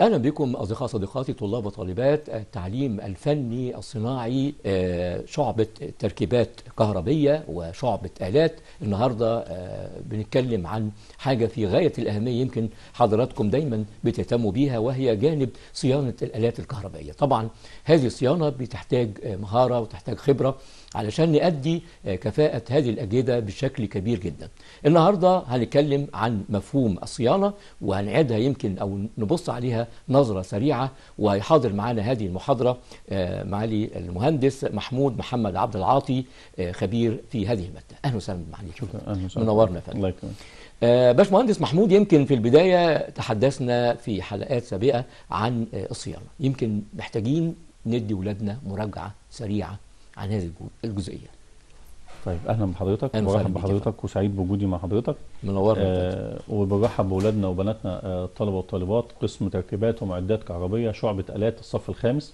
أهلا بكم أصدقاء صديقاتي طلاب وطالبات التعليم الفني الصناعي آه، شعبة تركيبات كهربية وشعبة آلات. النهاردة آه، بنتكلم عن حاجة في غاية الأهمية يمكن حضراتكم دايما بتهتموا بيها وهي جانب صيانة الآلات الكهربائية. طبعا هذه الصيانة بتحتاج آه، مهارة وتحتاج خبرة علشان نأدي آه، كفاءة هذه الأجهزة بشكل كبير جدا. النهاردة هنتكلم عن مفهوم الصيانة وهنعيدها يمكن أو نبص عليها نظرة سريعة وهيحاضر معنا هذه المحاضرة آه، معالي المهندس محمود محمد عبد العاطي آه، خبير في هذه المادة. أهلا وسهلا معالي شكرا. أهلا وسهلا. منورنا فندم. الله يكرمك. آه، باشمهندس محمود يمكن في البداية تحدثنا في حلقات سابقة عن الصيانة. يمكن محتاجين ندي ولادنا مراجعة سريعة. عن هذه الجزئية. طيب أهلا بحضرتك أهلا وسهلا برحب بيك يا بحضرتك وسعيد بوجودي مع حضرتك. منورنا. آه وبرحب باولادنا وبناتنا آه الطلبة والطالبات قسم تركيبات ومعدات كهربية شعبة آلات الصف الخامس.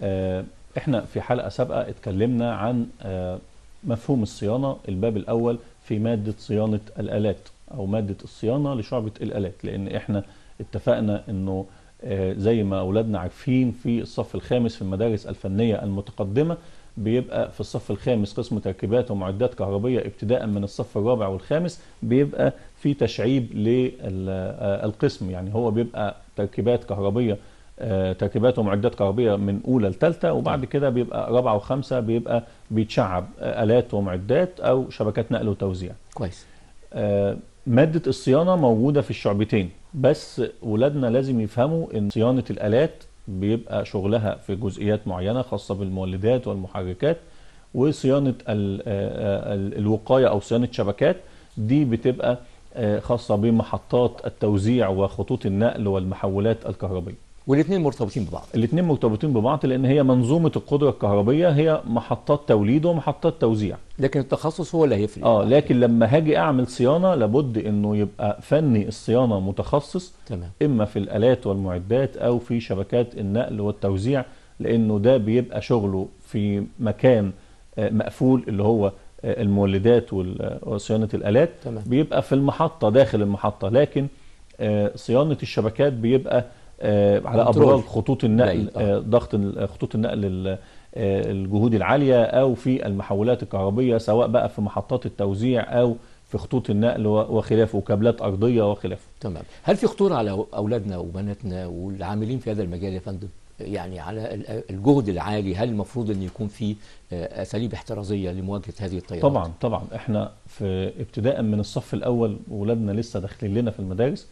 آه إحنا في حلقة سابقة اتكلمنا عن آه مفهوم الصيانة الباب الأول في مادة صيانة الآلات أو مادة الصيانة لشعبة الآلات لأن إحنا اتفقنا إنه آه، زي ما أولادنا عارفين في الصف الخامس في المدارس الفنية المتقدمة بيبقى في الصف الخامس قسم تركيبات ومعدات كهربية ابتداء من الصف الرابع والخامس بيبقى في تشعيب للقسم يعني هو بيبقى تركيبات كهربية آه، تركيبات ومعدات كهربية من أولى لثالثه وبعد كده بيبقى رابعة وخمسة بيبقى بيتشعب آه، آلات ومعدات أو شبكات نقل وتوزيع. كويس. آه، مادة الصيانة موجودة في الشعبتين بس ولادنا لازم يفهموا إن صيانة الآلات بيبقى شغلها في جزئيات معينة خاصة بالمولدات والمحركات وصيانة آه، آه، ال- الوقاية أو صيانة شبكات. دي بتبقى آه، خاصة بمحطات التوزيع وخطوط النقل والمحولات الكهربية. والاثنين مرتبطين ببعض. الاثنين مرتبطين ببعض لأن هي منظومة القدرة الكهربية هي محطات توليد ومحطات توزيع. لكن التخصص هو اللي هيفرق. آه لكن لما هاجي أعمل صيانة لابد إنه يبقى فني الصيانة متخصص تمام. إما في الآلات والمعدات أو في شبكات النقل والتوزيع لأنه ده بيبقى شغله في مكان آه، مقفول اللي هو آه، المولدات وصيانه الآلات. تمام. بيبقى في المحطة داخل المحطة. لكن آه، صيانة الشبكات بيبقى آه، على كنترول. أبراج خطوط النقل آه. آه، ضغط خطوط النقل ال- آه، الجهود العالية أو في المحولات الكهربية سواء بقى في محطات التوزيع أو في خطوط النقل وخلافه وكابلات أرضية وخلافه تمام. هل في خطورة على أولادنا وبناتنا والعاملين في هذا المجال يا فندم؟ يعني على ال- الجهد العالي هل المفروض أن يكون في آه، أساليب احترازية لمواجهة هذه التيارات طبعا طبعا. إحنا في ابتداء من الصف الأول ولادنا لسه داخلين لنا في المدارس.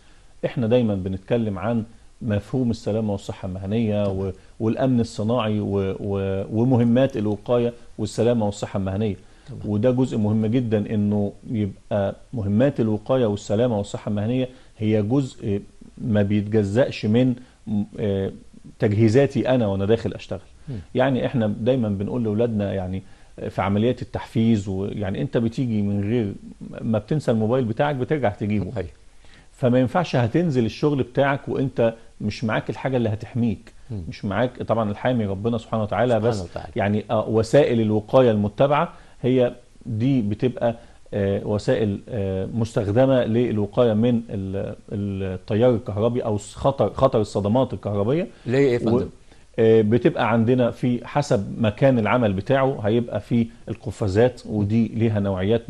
إحنا دايما بنتكلم عن مفهوم السلامة والصحة المهنية والأمن الصناعي ومهمات الوقاية والسلامة والصحة المهنية تمام. وده جزء مهم جدا إنه يبقى مهمات الوقاية والسلامة والصحة المهنية هي جزء ما بيتجزأش من م- آه، تجهيزاتي أنا وأنا داخل أشتغل مم. يعني إحنا دايما بنقول لأولادنا يعني في عمليات التحفيز ويعني أنت بتيجي من غير ما بتنسى الموبايل بتاعك بترجع تجيبه أيوة. فما ينفعش هتنزل الشغل بتاعك وأنت مش معاك الحاجة اللي هتحميك مم. مش معاك طبعا الحامي ربنا سبحانه وتعالى سبحانه بس وتعالى. يعني آه، وسائل الوقاية المتبعة هي دي بتبقى آه، وسائل آه، مستخدمة للوقاية من ال- التيار الكهربي أو خطر خطر الصدمات الكهربية ليه و- فندم آه، بتبقى عندنا في حسب مكان العمل بتاعه هيبقى في القفازات ودي ليها نوعيات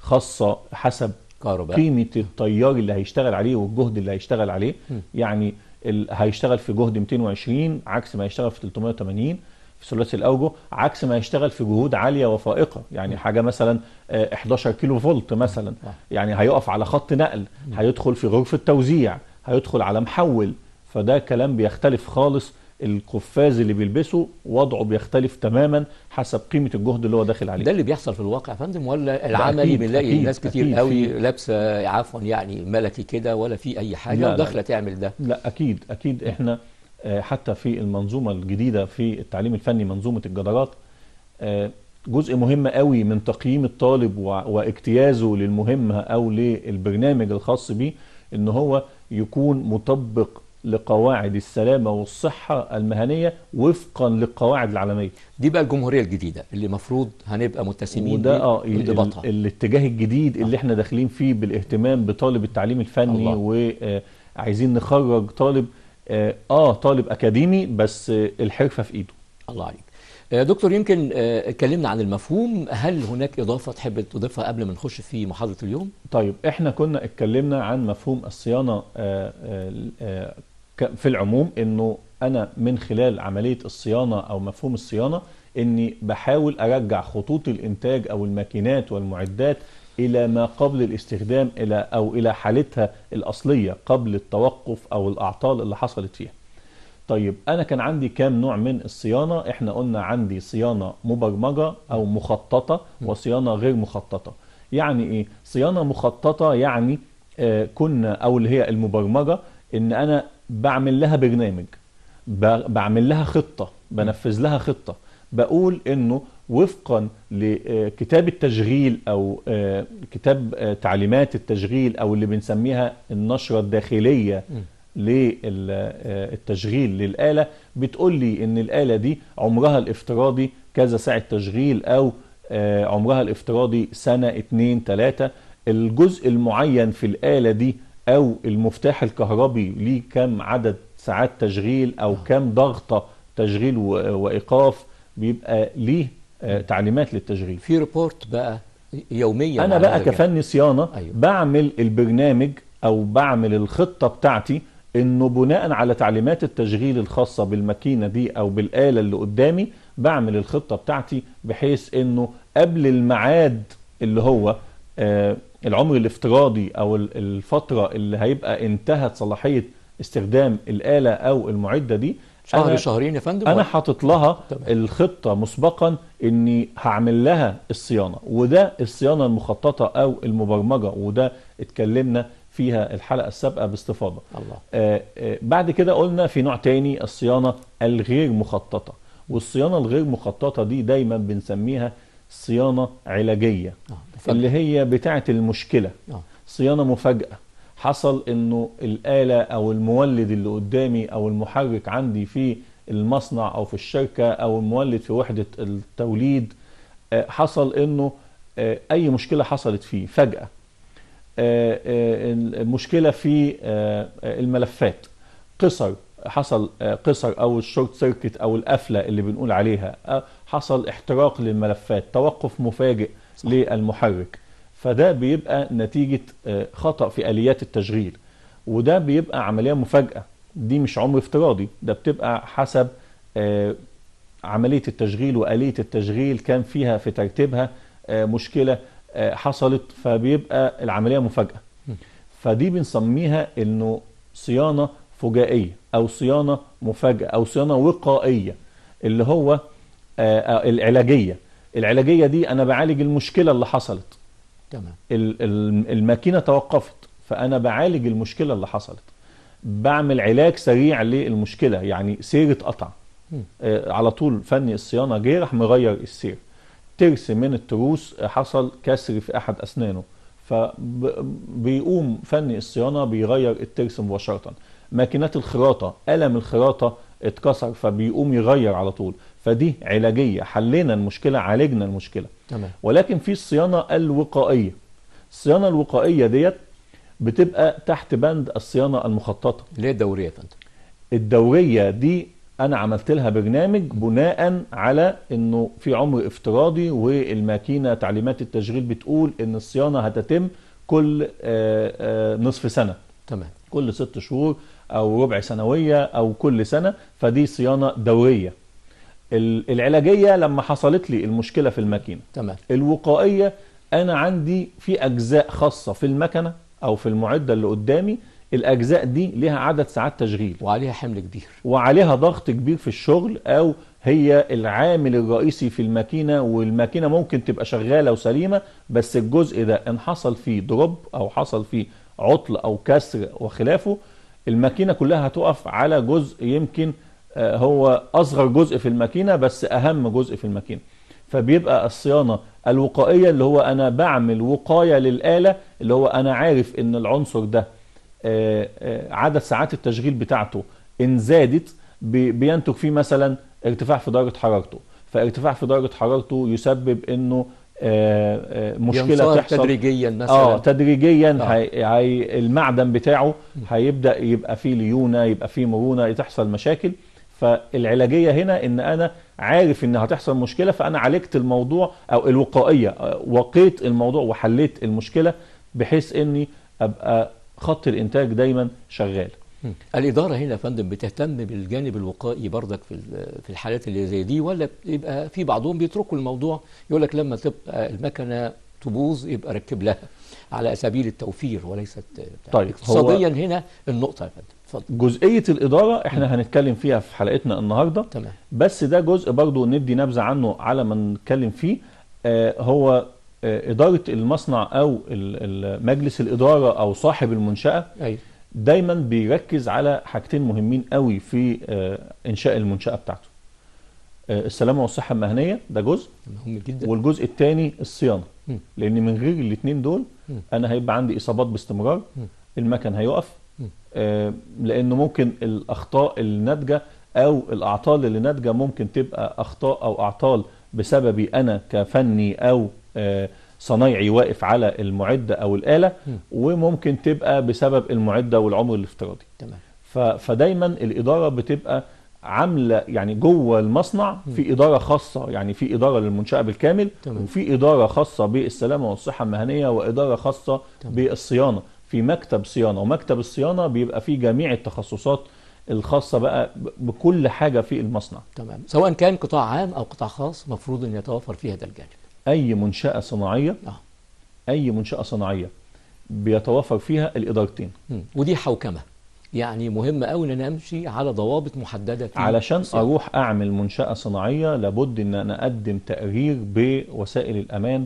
خاصة حسب كهرباء. قيمة التيار اللي هيشتغل عليه والجهد اللي هيشتغل عليه. مم. يعني ال- هيشتغل في جهد 220 عكس ما يشتغل في 380 في ثلاثي الأوجه عكس ما يشتغل في جهود عالية وفائقة. يعني حاجة مثلا آه، 11 كيلو فولت مثلا. آه. يعني هيقف على خط نقل هيدخل في غرفة توزيع هيدخل على محول. فده كلام بيختلف خالص القفاز اللي بيلبسه وضعه بيختلف تماما حسب قيمة الجهد اللي هو داخل عليه. ده اللي بيحصل في الواقع يا فندم ولا العملي بنلاقي ناس كتير قوي لابسة عفوا يعني ملكي كده ولا في أي حاجة. وداخلة تعمل ده؟ لا أكيد أكيد. إحنا آه، حتى في المنظومة الجديدة في التعليم الفني منظومة الجدارات آه، جزء مهم قوي من تقييم الطالب واجتيازه للمهمة أو للبرنامج الخاص بيه إن هو يكون مطبق لقواعد السلامة والصحة المهنية وفقا للقواعد العالمية. دي بقى الجمهورية الجديدة اللي المفروض هنبقى متسمين وده آه ال- الاتجاه الجديد اللي إحنا داخلين فيه بالاهتمام بطالب التعليم الفني. وعايزين نخرج طالب آه آه، طالب أكاديمي بس آه، الحرفة في إيده. الله عليك. آه، دكتور يمكن آه، اتكلمنا عن المفهوم. هل هناك إضافة تحب تضيفها قبل ما نخش في محاضرة اليوم؟ طيب إحنا كنا اتكلمنا عن مفهوم الصيانة آه، آه، آه، في العموم إنه أنا من خلال عملية الصيانة أو مفهوم الصيانة إني بحاول أرجع خطوط الإنتاج أو الماكينات والمعدات إلى ما قبل الاستخدام إلى أو إلى حالتها الأصلية قبل التوقف أو الأعطال اللي حصلت فيها. طيب أنا كان عندي كام نوع من الصيانة؟ إحنا قلنا عندي صيانة مبرمجة أو مخططة وصيانة غير مخططة. يعني إيه؟ صيانة مخططة يعني آه كنا أو اللي هي المبرمجة إن أنا بعمل لها برنامج بعمل لها خطة بنفذ لها خطة. بقول إنه وفقا لكتاب التشغيل أو آه، كتاب آه، تعليمات التشغيل أو اللي بنسميها النشرة الداخلية للتشغيل للآلة بتقول لي إن الآلة دي عمرها الافتراضي كذا ساعة تشغيل أو آه، عمرها الافتراضي سنة اتنين تلاتة الجزء المعين في الآلة دي أو المفتاح الكهربي ليه كم عدد ساعات تشغيل أو كم ضغطة تشغيل وإيقاف بيبقى ليه آه، تعليمات للتشغيل في ريبورت بقى يوميا أنا بقى. كفني صيانة أيوة. بعمل البرنامج أو بعمل الخطة بتاعتي إنه بناء على تعليمات التشغيل الخاصة بالماكينة دي أو بالآلة اللي قدامي بعمل الخطة بتاعتي بحيث إنه قبل الميعاد اللي هو آه العمر الافتراضي أو ال- الفترة اللي هيبقى انتهت صلاحية استخدام الآلة أو المعدة دي شهر أنا- شهرين يا فندم أنا حاطط لها تمام. الخطة مسبقا إني هعمل لها الصيانة وده الصيانة المخططة أو المبرمجة وده اتكلمنا فيها الحلقة السابقة باستفاضة. الله. آه آه بعد كده قلنا في نوع تاني الصيانة الغير مخططة. والصيانة الغير مخططة دي دايما بنسميها صيانة علاجية آه،. اللي هي بتاعة المشكلة. آه. صيانة مفاجأة. حصل إنه الآلة أو المولد اللي قدامي أو المحرك عندي في المصنع أو في الشركة أو المولد في وحدة التوليد آه، حصل إنه أي مشكلة حصلت فيه فجأة المشكلة في آه، الملفات. قصر حصل آه، قصر أو ال short circuit أو القفلة اللي بنقول عليها آه، حصل احتراق للملفات توقف مفاجئ صح. للمحرك. فده بيبقى نتيجة خطأ في آليات التشغيل وده بيبقى عملية مفاجأة. دي مش عمر افتراضي ده بتبقى حسب عملية التشغيل وآلية التشغيل كان فيها في ترتيبها مشكلة حصلت فبيبقى العملية مفاجأة. فدي بنسميها إنه صيانة فجائية أو صيانة مفاجأة أو صيانة وقائية اللي هو آه، آه، العلاجية. العلاجية دي أنا بعالج المشكلة اللي حصلت. تمام. ال- ال- الماكينة توقفت فأنا بعالج المشكلة اللي حصلت. بعمل علاج سريع للمشكلة يعني سير اتقطع مم. آه، على طول فني الصيانة جه راح مغير السير. ترس من التروس آه، حصل كسر في أحد أسنانه. فبيقوم فني الصيانة بيغير الترس مباشرة. ماكينات الخراطة قلم الخراطة اتكسر فبيقوم يغير على طول. فدي علاجية حلينا المشكلة عالجنا المشكلة. تمام. ولكن في الصيانة الوقائية. الصيانة الوقائية ديت بتبقى تحت بند الصيانة المخططة. ليه الدورية يا فندم الدورية دي أنا عملت لها برنامج بناء على إنه في عمر افتراضي والماكينة تعليمات التشغيل بتقول إن الصيانة هتتم كل آه، آه، نصف سنة. تمام. كل ست شهور أو ربع سنوية أو كل سنة فدي صيانة دورية. ال- العلاجية لما حصلت لي المشكلة في الماكينة. تمام. الوقائية أنا عندي في أجزاء خاصة في المكنة أو في المعدة اللي قدامي الأجزاء دي لها عدد ساعات تشغيل. وعليها حمل كبير. وعليها ضغط كبير في الشغل أو هي العامل الرئيسي في الماكينة والماكينة ممكن تبقى شغالة وسليمة بس الجزء ده إن حصل فيه دروب أو حصل فيه عطل أو كسر وخلافه الماكينة كلها هتقف على جزء يمكن آه، هو أصغر جزء في الماكينة بس أهم جزء في الماكينة. فبيبقى الصيانة الوقائية اللي هو أنا بعمل وقاية للآلة اللي هو أنا عارف إن العنصر ده عدد ساعات التشغيل بتاعته إن زادت بي- بينتج فيه مثلا ارتفاع في درجة حرارته. فارتفاع في درجة حرارته يسبب إنه آه، آه، مشكلة تحصل. تدريجيا مثلا. آه تدريجيا آه. هي المعدن بتاعه هيبدأ يبقى فيه ليونة يبقى فيه مرونة تحصل مشاكل. فالعلاجية هنا إن أنا عارف ان هتحصل مشكلة فأنا عالجت الموضوع أو الوقائية آه، وقيت الموضوع وحليت المشكلة بحيث إني أبقى خط الإنتاج دايما شغال. الإدارة هنا يا فندم بتهتم بالجانب الوقائي برضك في في الحالات اللي زي دي ولا يبقى في بعضهم بيتركوا الموضوع يقول لك لما تبقى المكنة تبوظ يبقى ركب لها. على سبيل التوفير وليست. طيب، اقتصاديا هنا النقطة يا فندم. اتفضل. جزئية الإدارة إحنا هنتكلم فيها في حلقتنا النهارده. تمام. بس ده جزء برضو ندي نبذة عنه على ما نتكلم فيه. آه، هو آه، إدارة المصنع أو ال- ال- مجلس الإدارة أو صاحب المنشأة أيوة دايما بيركز على حاجتين مهمين قوي في آه، إنشاء المنشأة بتاعته آه، السلامة والصحة المهنية ده جزء مهم جدا والجزء الثاني الصيانة مم. لأن من غير الاثنين دول. أنا هيبقى عندي إصابات باستمرار. المكن هيقف. آه، لأنه ممكن الأخطاء الناتجة أو الأعطال اللي ناتجة ممكن تبقى أخطاء أو أعطال بسببي أنا كفني أو آه، صنايعي واقف على المعدة أو الآلة مم. وممكن تبقى بسبب المعدة والعمر الافتراضي. تمام. فدايما الإدارة بتبقى عاملة يعني جوه المصنع في إدارة خاصة يعني في إدارة للمنشأة بالكامل تمام. وفي إدارة خاصة بالسلامة والصحة المهنية وإدارة خاصة تمام. بالصيانة. في مكتب صيانة ومكتب الصيانة بيبقى فيه جميع التخصصات الخاصة بقى بكل حاجة في المصنع. تمام. سواء كان قطاع عام أو قطاع خاص مفروض أن يتوفر فيه هذا الجانب. أي منشأة صناعية آه. أي منشأة صناعية بيتوفر فيها الإدارتين مم. ودي حوكمة يعني مهم قوي إن أنا أمشي على ضوابط محددة علشان الصيانة. أروح أعمل منشأة صناعية لابد إن أنا أقدم تقرير بوسائل الأمان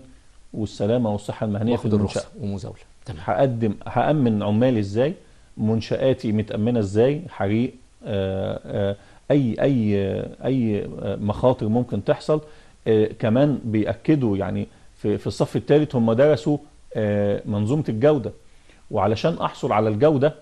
والسلامة والصحة المهنية في الرخصة ومزاولة تمام هقدم هأمن عمالي إزاي منشآتي متأمنة إزاي حريق آه، آه، أي أي أي مخاطر ممكن تحصل كمان بيأكدوا يعني في في الصف الثالث هم درسوا آه، منظومة الجودة وعلشان أحصل على الجودة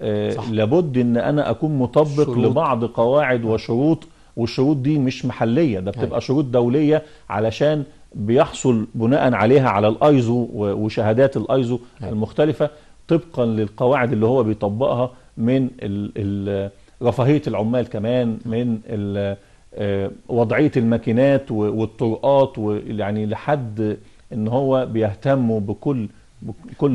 آه، صح. لابد إن أنا أكون مطبق شروط. لبعض قواعد وشروط والشروط دي مش محلية ده بتبقى أيوة. شروط دولية علشان بيحصل بناء عليها على الأيزو وشهادات الأيزو أيوة. المختلفة طبقا للقواعد اللي هو بيطبقها من ال- ال- رفاهية العمال كمان من ال- آه، وضعية الماكينات والطرقات ويعني لحد إن هو بيهتموا بكل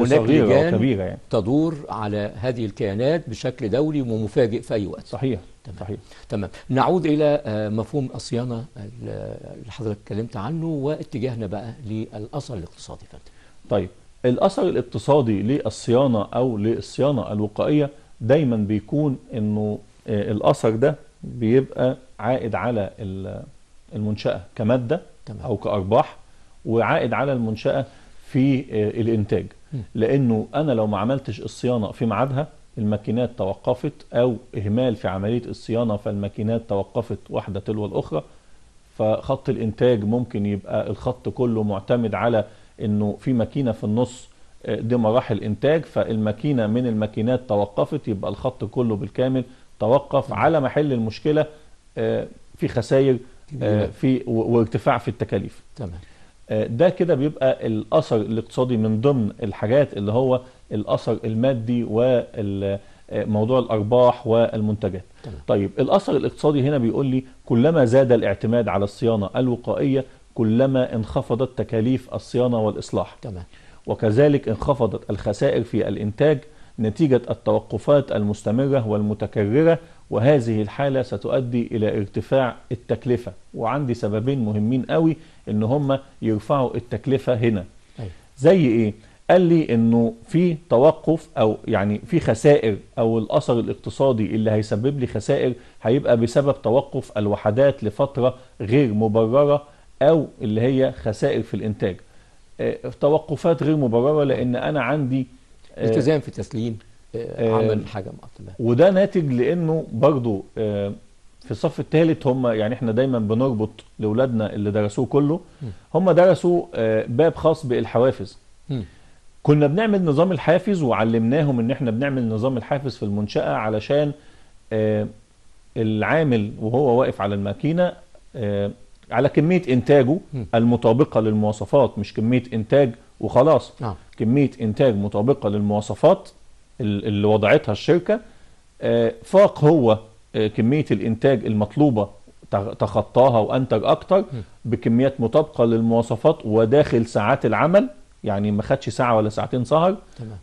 صغيرة لجان وكبيرة يعني. تدور على هذه الكيانات بشكل دولي ومفاجئ في أي وقت. صحيح تمام. صحيح. تمام. نعود إلى آه، مفهوم الصيانة اللي حضرتك اتكلمت عنه واتجاهنا بقى للأثر الاقتصادي فندم. طيب الأثر الاقتصادي للصيانة أو للصيانة الوقائية دايما بيكون إنه آه، الأثر ده بيبقى عائد على ال- المنشأة كمادة تمام. أو كأرباح وعائد على المنشأة في الإنتاج م. لأنه أنا لو ما عملتش الصيانة في ميعادها الماكينات توقفت أو إهمال في عملية الصيانة فالماكينات توقفت واحدة تلو الأخرى فخط الإنتاج ممكن يبقى الخط كله معتمد على إنه في ماكينة في النص آه، دي مراحل إنتاج فالماكينة من الماكينات توقفت يبقى الخط كله بالكامل توقف على محل المشكلة آه، في خسائر آه،. في وارتفاع في التكاليف. تمام. آه، ده كده بيبقى الأثر الاقتصادي من ضمن الحاجات اللي هو الأثر المادي وموضوع الأرباح والمنتجات. تمام. طيب الأثر الاقتصادي هنا بيقول لي كلما زاد الاعتماد على الصيانة الوقائية كلما انخفضت تكاليف الصيانة والإصلاح. تمام. وكذلك انخفضت الخسائر في الإنتاج نتيجة التوقفات المستمرة والمتكررة وهذه الحالة ستؤدي إلى ارتفاع التكلفة. وعندي سببين مهمين قوي إن هم يرفعوا التكلفة هنا. أيوة. زي إيه؟ قال لي إنه في توقف أو يعني في خسائر أو الأثر الاقتصادي اللي هيسبب لي خسائر هيبقى بسبب توقف الوحدات لفترة غير مبررة أو اللي هي خسائر في الإنتاج. آه، توقفات غير مبررة لأن أنا عندي التزام في تسليم آه، آه، عمل حاجة تمام وده ناتج لأنه برضو آه، في الصف الثالث هم يعني إحنا دايما بنربط لأولادنا اللي درسوه كله هم درسوا باب خاص بالحوافز. كنا بنعمل نظام الحافز وعلمناهم إن إحنا بنعمل نظام الحافز في المنشأة علشان العامل وهو واقف على الماكينة آه، على كمية إنتاجه. المطابقة للمواصفات مش كمية إنتاج وخلاص. نعم. كمية إنتاج مطابقة للمواصفات ال- اللي وضعتها الشركة آه، فاق هو آه، كمية الإنتاج المطلوبة تخطاها وأنتج أكتر بكميات مطابقة للمواصفات وداخل ساعات العمل. يعني ما خدش ساعة ولا ساعتين سهر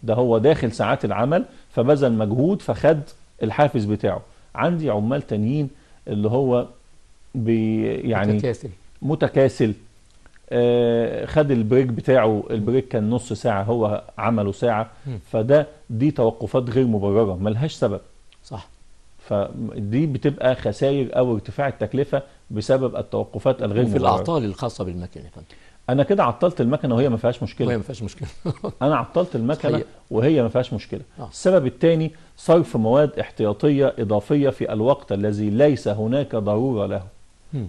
ده هو داخل ساعات العمل فبذل مجهود فخد الحافز بتاعه. عندي عمال تانيين اللي هو بي يعني متكاسل. متكاسل. خد ال break بتاعه ال break كان نص ساعة هو عمله ساعة. فده دي توقفات غير مبررة ملهاش سبب صح فدي بتبقى خسائر أو ارتفاع التكلفة بسبب التوقفات الغير وفي مبررة الأعطال الخاصة بالمكنة يا فندم أنا كده عطلت المكنة وهي ما فيهاش وهي مشكلة ما فيهاش مشكلة أنا عطلت المكنة. وهي ما فيهاش مشكلة آه. السبب الثاني صرف مواد احتياطية إضافية في الوقت الذي ليس هناك ضرورة له.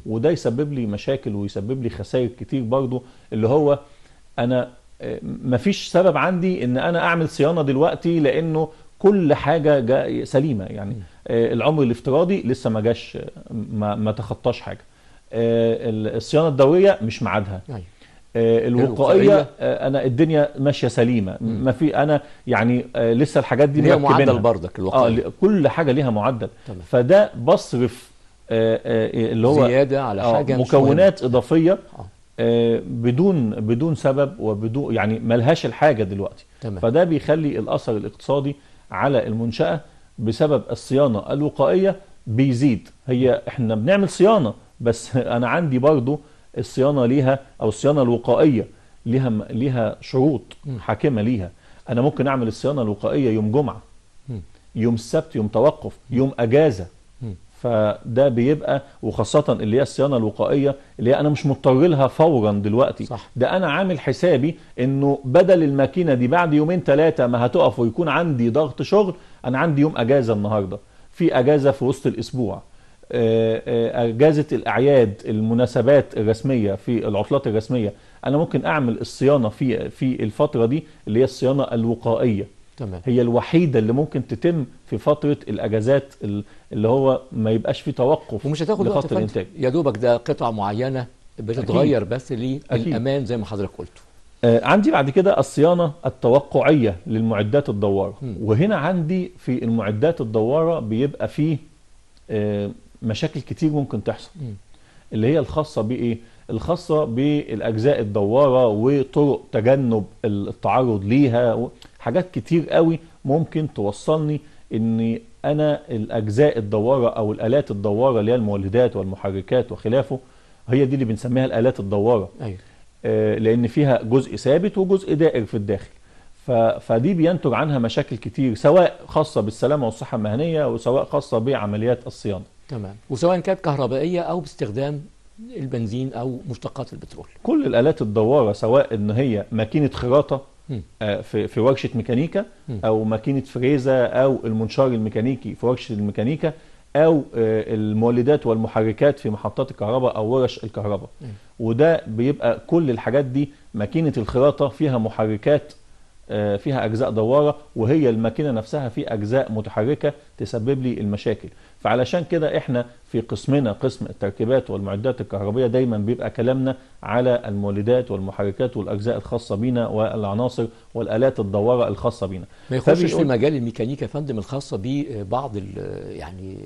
وده يسبب لي مشاكل ويسبب لي خسائر كتير برضو اللي هو أنا آه، مفيش سبب عندي إن أنا أعمل صيانة دلوقتي لأنه كل حاجة سليمة. يعني آه، العمر الافتراضي لسه ما جاش آه، ما, ما تخطاش حاجة. آه، ال- الصيانة الدورية مش ميعادها. أيوة. آه،. الوقائية آه، أنا الدنيا ماشية سليمة. ما في أنا يعني آه، لسه الحاجات دي ليها. معدل برضك آه الوقائي ل- كل حاجة ليها معدل. تمام. فده بصرف آه، آه، اللي هو زيادة على آه، حاجة مكونات إضافية آه. آه، بدون بدون سبب وبدون يعني ملهاش الحاجة دلوقتي تمام. فده بيخلي الأثر الاقتصادي على المنشأة بسبب الصيانة الوقائية بيزيد هي إحنا بنعمل صيانة بس أنا عندي برضو الصيانة ليها أو الصيانة الوقائية ليها ليها شروط. حاكمة ليها أنا ممكن أعمل الصيانة الوقائية يوم جمعة. يوم السبت يوم توقف يوم أجازة. فده بيبقى وخاصة اللي هي الصيانة الوقائية اللي هي أنا مش مضطر لها فورا دلوقتي. صح. ده أنا عامل حسابي إنه بدل الماكينة دي بعد يومين ثلاثة ما هتقف ويكون عندي ضغط شغل أنا عندي يوم أجازة النهاردة. في أجازة في وسط الأسبوع. آه، آه، أجازة الأعياد المناسبات الرسمية في العطلات الرسمية. أنا ممكن أعمل الصيانة في في الفترة دي اللي هي الصيانة الوقائية. تمام هي الوحيدة اللي ممكن تتم في فترة الأجازات ال- اللي هو ما يبقاش في توقف ومش هتاخد وقت. الإنتاج يا دوبك ده قطع معينة بتتغير بس للامان زي ما حضرتك قلت آه، عندي بعد كده الصيانة التوقعية للمعدات الدوارة مم. وهنا عندي في المعدات الدوارة بيبقى فيه آه، مشاكل كتير ممكن تحصل مم. اللي هي الخاصة بإيه؟ الخاصة بالأجزاء الدوارة وطرق تجنب التعرض ليها حاجات كتير قوي ممكن توصلني إن أنا الأجزاء الدوارة أو الآلات الدوارة اللي هي المولدات والمحركات وخلافه هي دي اللي بنسميها الآلات الدوارة. أيوه. آه، لأن فيها جزء ثابت وجزء دائر في الداخل. فدي بينتج عنها مشاكل كتير سواء خاصة بالسلامة والصحة المهنية وسواء خاصة بعمليات الصيانة. تمام. وسواء كانت كهربائية أو باستخدام البنزين أو مشتقات البترول. كل الآلات الدوارة سواء إن هي مم. آه، في في ورشة ميكانيكا. أو ماكينة فريزة أو المنشار الميكانيكي في ورشة الميكانيكا أو آه، المولدات والمحركات في محطات الكهرباء أو ورش الكهرباء. وده بيبقى كل الحاجات دي ماكينة الخراطة فيها محركات آه، فيها أجزاء دوارة وهي الماكينة نفسها في أجزاء متحركة تسبب لي المشاكل فعلشان كده إحنا في قسمنا قسم التركيبات والمعدات الكهربيه دايما بيبقى كلامنا على المولدات والمحركات والأجزاء الخاصة بينا والعناصر والآلات الدوارة الخاصة بينا. ما يخشش في مجال الميكانيكا يا فندم الخاصة ببعض يعني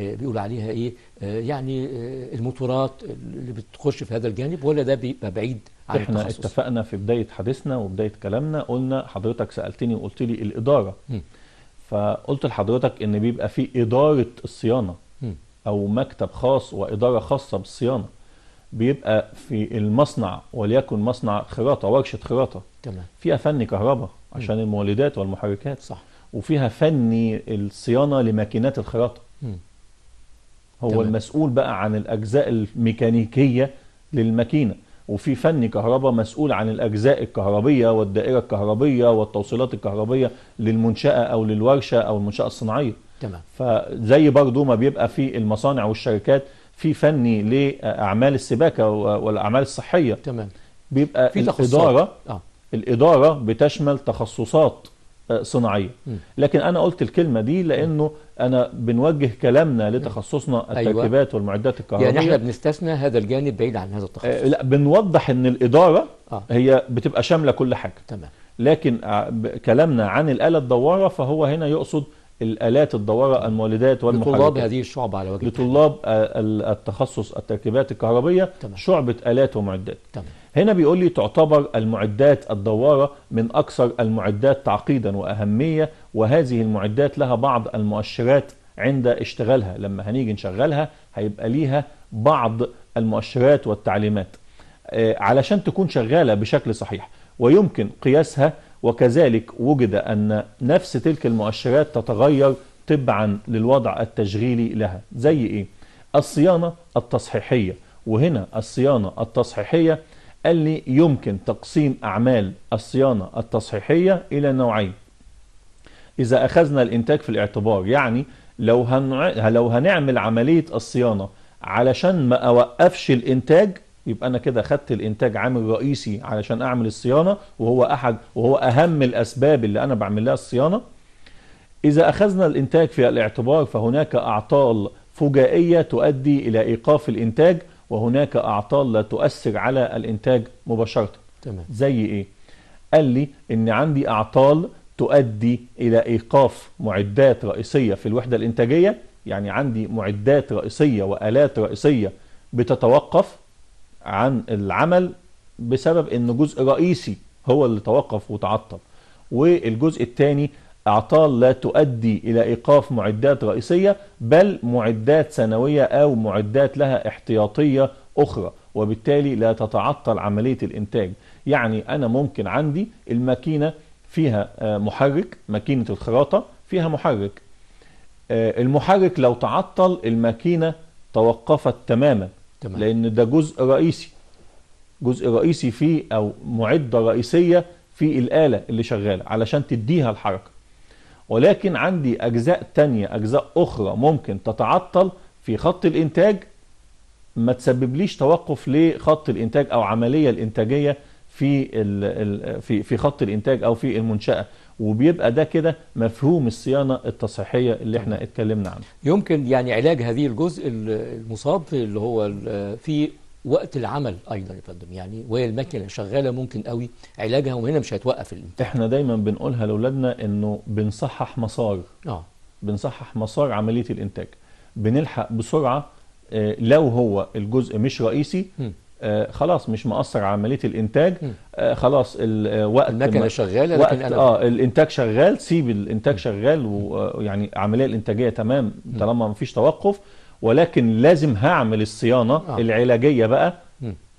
ال بيقول عليها إيه؟ يعني الموتورات اللي بتخش في هذا الجانب ولا ده بيبقى بعيد عن إحنا التخصص؟ اتفقنا في بداية حديثنا وبداية كلامنا قلنا حضرتك سألتني وقلت لي الإدارة مم. فقلت لحضرتك إن بيبقى في إدارة الصيانة. أو مكتب خاص وإدارة خاصة بالصيانة بيبقى في المصنع وليكن مصنع خراطة ورشة خراطة. تمام. فيها فني كهرباء عشان المولدات والمحركات. صح. وفيها فني الصيانة لماكينات الخراطة. هو تمام. المسؤول بقى عن الأجزاء الميكانيكية للماكينة. وفي فني كهرباء مسؤول عن الأجزاء الكهربية والدائرة الكهربية والتوصيلات الكهربية للمنشأة أو للورشة أو المنشأة الصناعية. تمام. فزي برضو ما بيبقى في المصانع والشركات في فني لأعمال السباكة و- والأعمال الصحية. تمام. بيبقى في تخصصات. الاداره آه. الإدارة بتشمل تخصصات آه، صناعية. مم. لكن أنا قلت الكلمة دي لأنه أنا بنوجه كلامنا لتخصصنا أيوة. التركيبات والمعدات الكهربائيه يعني إحنا بنستثنى هذا الجانب بعيد عن هذا التخصص آه، لا بنوضح إن الإدارة آه. هي بتبقى شاملة كل حاجة تمام لكن ب- كلامنا عن الآلة الدوارة فهو هنا يقصد الآلات الدوارة المولدات لطلاب والمحركات هذه الشعبة على وجه. لطلاب آه، ال- التخصص التركيبات الكهربية تمام. شعبة آلات ومعدات تمام هنا بيقول لي تعتبر المعدات الدوارة من أكثر المعدات تعقيدا وأهمية وهذه المعدات لها بعض المؤشرات عند اشتغالها. لما هنيجي نشغلها هيبقى ليها بعض المؤشرات والتعليمات. آه، علشان تكون شغالة بشكل صحيح ويمكن قياسها وكذلك وجد أن نفس تلك المؤشرات تتغير تبعا للوضع التشغيلي لها. زي إيه؟ الصيانة التصحيحية. وهنا الصيانة التصحيحية قال لي يمكن تقسيم أعمال الصيانة التصحيحية إلى نوعين. إذا أخذنا الإنتاج في الاعتبار يعني لو, هنع... لو هنعمل عملية الصيانة علشان ما أوقفش الإنتاج يبقى أنا كده خدت الإنتاج عامل رئيسي علشان أعمل الصيانة وهو أحد وهو أهم الأسباب اللي أنا بعمل لها الصيانة. إذا أخذنا الإنتاج في الاعتبار فهناك أعطال فجائية تؤدي إلى إيقاف الإنتاج وهناك أعطال لا تؤثر على الإنتاج مباشرة تمام زي إيه؟ قال لي إن عندي أعطال تؤدي إلى إيقاف معدات رئيسية في الوحدة الإنتاجية يعني عندي معدات رئيسية وآلات رئيسية بتتوقف عن العمل بسبب إن جزء رئيسي هو اللي توقف وتعطل والجزء الثاني أعطال لا تؤدي إلى إيقاف معدات رئيسية بل معدات ثانوية أو معدات لها احتياطية أخرى وبالتالي لا تتعطل عملية الإنتاج. يعني أنا ممكن عندي الماكينة فيها آه، محرك ماكينة الخراطة فيها محرك. آه، المحرك لو تعطل الماكينة توقفت تماما تمام. لأن ده جزء رئيسي. جزء رئيسي فيه أو معدة رئيسية في الآلة اللي شغالة علشان تديها الحركة. ولكن عندي أجزاء تانية أجزاء أخرى ممكن تتعطل في خط الإنتاج ما تسببليش توقف لخط الإنتاج أو عملية الإنتاجية في في في خط الإنتاج أو في المنشأة. وبيبقى ده كده مفهوم الصيانة التصحيحية اللي إحنا اتكلمنا عنه. يمكن يعني علاج هذه الجزء المصاب اللي هو في وقت العمل. أيضا يا فندم يعني وهي الماكينة شغالة ممكن قوي علاجها وهنا مش هيتوقف الإنتاج. إحنا دايما بنقولها لأولادنا إنه بنصحح مسار. آه. بنصحح مسار عملية الإنتاج. بنلحق بسرعة آه، لو هو الجزء مش رئيسي. آه، خلاص مش مؤثر على عملية الإنتاج. مم. آه، خلاص الوقت الماكينة شغالة وقت لكن أنا آه الإنتاج شغال سيب الإنتاج شغال ويعني العملية الإنتاجية تمام طالما مفيش توقف. ولكن لازم هعمل الصيانة آه. العلاجية بقى.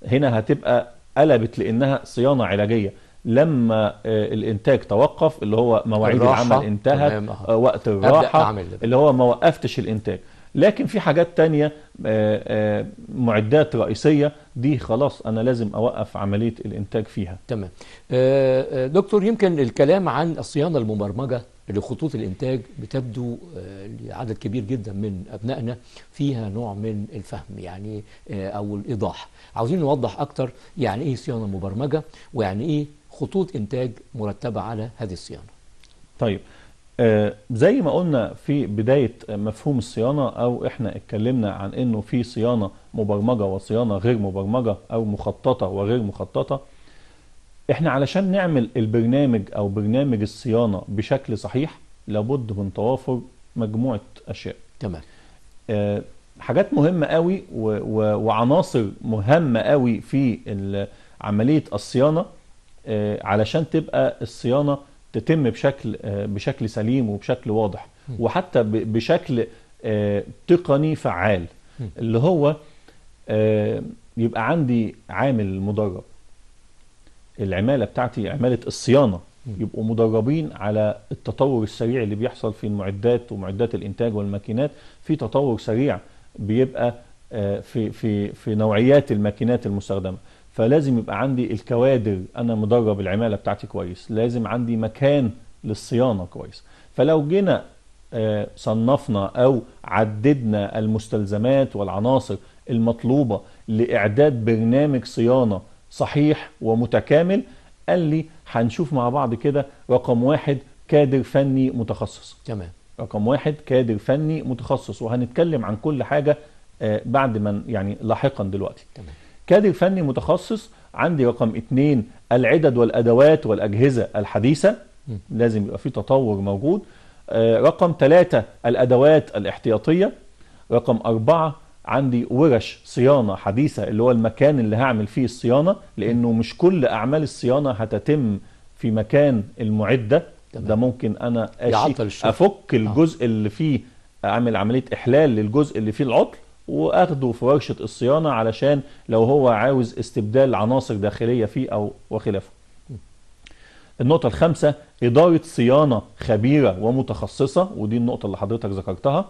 هنا هتبقى قلبت لإنها صيانة علاجية لما آه، الإنتاج توقف اللي هو مواعيد. العمل انتهت آه. وقت الراحة. اللي هو ما وقفتش الإنتاج لكن في حاجات تانية آه، معدات رئيسية دي خلاص أنا لازم أوقف عملية الإنتاج فيها تمام دكتور يمكن الكلام عن الصيانة المبرمجة لخطوط الإنتاج بتبدو آه، لعدد كبير جدا من أبنائنا فيها نوع من الفهم يعني آه، أو الإيضاح. عاوزين نوضح أكتر يعني إيه صيانة مبرمجة ويعني إيه خطوط إنتاج مرتبة على هذه الصيانة. طيب آه زي ما قلنا في بداية مفهوم الصيانة أو إحنا اتكلمنا عن إنه في صيانة مبرمجة وصيانة غير مبرمجة أو مخططة وغير مخططة إحنا علشان نعمل البرنامج أو برنامج الصيانة بشكل صحيح لابد من توافر مجموعة أشياء. تمام. آه، حاجات مهمة قوي و- و- وعناصر مهمة قوي في ال- عملية الصيانة آه، علشان تبقى الصيانة تتم بشكل آه، بشكل سليم وبشكل واضح وحتى ب- بشكل آه، تقني فعال م. اللي هو آه، يبقى عندي عامل مدرب. العمالة بتاعتي عمالة الصيانة م. يبقوا مدربين على التطور السريع اللي بيحصل في المعدات ومعدات الإنتاج والماكينات. في تطور سريع بيبقى آه، في في في نوعيات الماكينات المستخدمة. فلازم يبقى عندي الكوادر أنا مدرب العمالة بتاعتي كويس. لازم عندي مكان للصيانة كويس. فلو جينا آه، صنفنا أو عددنا المستلزمات والعناصر المطلوبة لإعداد برنامج صيانة صحيح ومتكامل. قال لي هنشوف مع بعض كده رقم واحد كادر فني متخصص. تمام. رقم واحد كادر فني متخصص. وهنتكلم عن كل حاجة آه، بعد ما يعني لاحقا دلوقتي. تمام. كادر فني متخصص عندي رقم اتنين العدد والأدوات والأجهزة الحديثة. مم. لازم يبقى في تطور موجود. آه، رقم ثلاثة الأدوات الاحتياطية. رقم أربعة عندي ورش صيانة حديثة اللي هو المكان اللي هعمل فيه الصيانة لأنه مش كل أعمال الصيانة هتتم في مكان المعدة تمام. ده ممكن أنا. أفك الجزء اللي فيه أعمل عملية إحلال للجزء اللي فيه العطل وأخده في ورشة الصيانة علشان لو هو عاوز استبدال عناصر داخلية فيه أو وخلافه النقطة الخامسة إدارة صيانة خبيرة ومتخصصة ودي النقطة اللي حضرتك ذكرتها آه،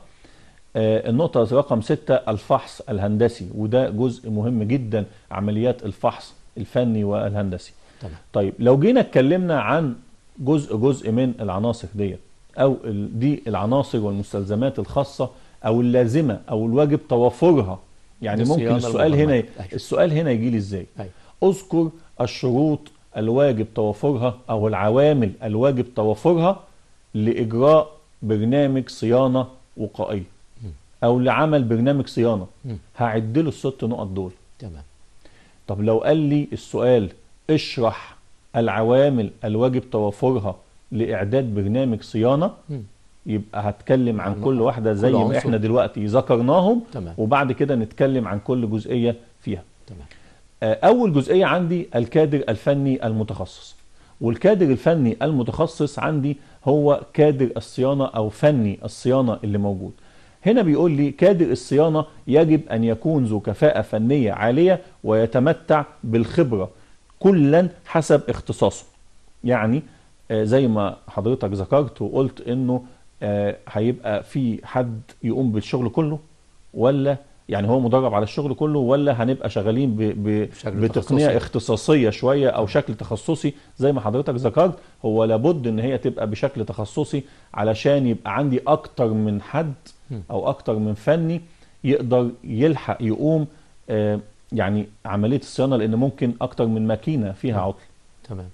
النقطة رقم ستة الفحص الهندسي وده جزء مهم جدا عمليات الفحص الفني والهندسي تمام طيب لو جينا اتكلمنا عن جزء جزء من العناصر ديت أو دي العناصر والمستلزمات الخاصة أو اللازمة أو الواجب توفرها يعني ممكن السؤال هنا. أيوة. السؤال هنا يجي لي إزاي أيوة. أذكر الشروط الواجب توفرها أو العوامل الواجب توفرها لإجراء برنامج صيانة وقائيه أو لعمل برنامج صيانة. هعد له الست نقط دول. تمام. طب لو قال لي السؤال اشرح العوامل الواجب توفرها لإعداد برنامج صيانة مم. يبقى هتكلم عن كل واحدة زي كل ما. إحنا دلوقتي ذكرناهم تمام. وبعد كده نتكلم عن كل جزئية فيها. تمام. آه، أول جزئية عندي الكادر الفني المتخصص. والكادر الفني المتخصص عندي هو كادر الصيانة أو فني الصيانة اللي موجود. هنا بيقول لي كادر الصيانة يجب أن يكون ذو كفاءة فنية عالية ويتمتع بالخبرة كلا حسب اختصاصه يعني آه، زي ما حضرتك ذكرت وقلت إنه آه، هيبقى في حد يقوم بالشغل كله ولا يعني هو مدرب على الشغل كله ولا هنبقى شغالين ب... ب... بتقنية تخصصي. اختصاصية شوية أو شكل تخصصي زي ما حضرتك ذكرت هو لابد إن هي تبقى بشكل تخصصي علشان يبقى عندي أكتر من حد. أو أكتر من فني يقدر يلحق يقوم آه، يعني عملية الصيانة لأن ممكن أكتر من ماكينة فيها عطل. تمام.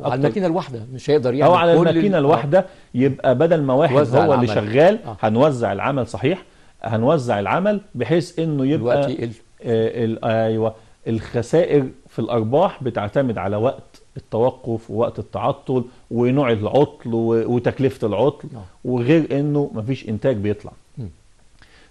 وعلى الماكينة الواحدة مش هيقدر يعمل أو على الماكينة الواحدة يبقى بدل ما واحد هو اللي. شغال آه. هنوزع العمل صحيح هنوزع العمل بحيث إنه يبقى الوقت يقل. آه، ال- أيوه الخسائر في الأرباح بتعتمد على وقت التوقف ووقت التعطل ونوع العطل وتكلفة العطل نعم. وغير إنه مفيش إنتاج بيطلع.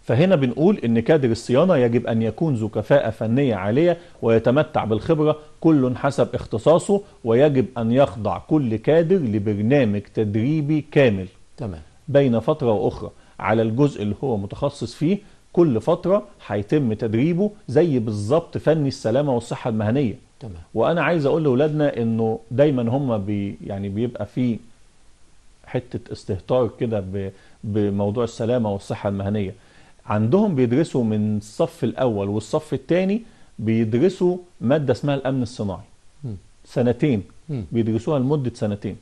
فهنا بنقول إن كادر الصيانة يجب أن يكون ذو كفاءة فنية عالية ويتمتع بالخبرة كل حسب اختصاصه ويجب أن يخضع كل كادر لبرنامج تدريبي كامل. تمام. بين فترة وأخرى. على الجزء اللي هو متخصص فيه كل فترة هيتم تدريبه زي بالظبط فني السلامة والصحة المهنية. تمام. وأنا عايز أقول لأولادنا إنه دايما هم بي يعني بيبقى في حتة استهتار كده بموضوع السلامة والصحة المهنية. عندهم بيدرسوا من الصف الأول والصف الثاني بيدرسوا مادة اسمها الأمن الصناعي. سنتين. بيدرسوها لمدة سنتين.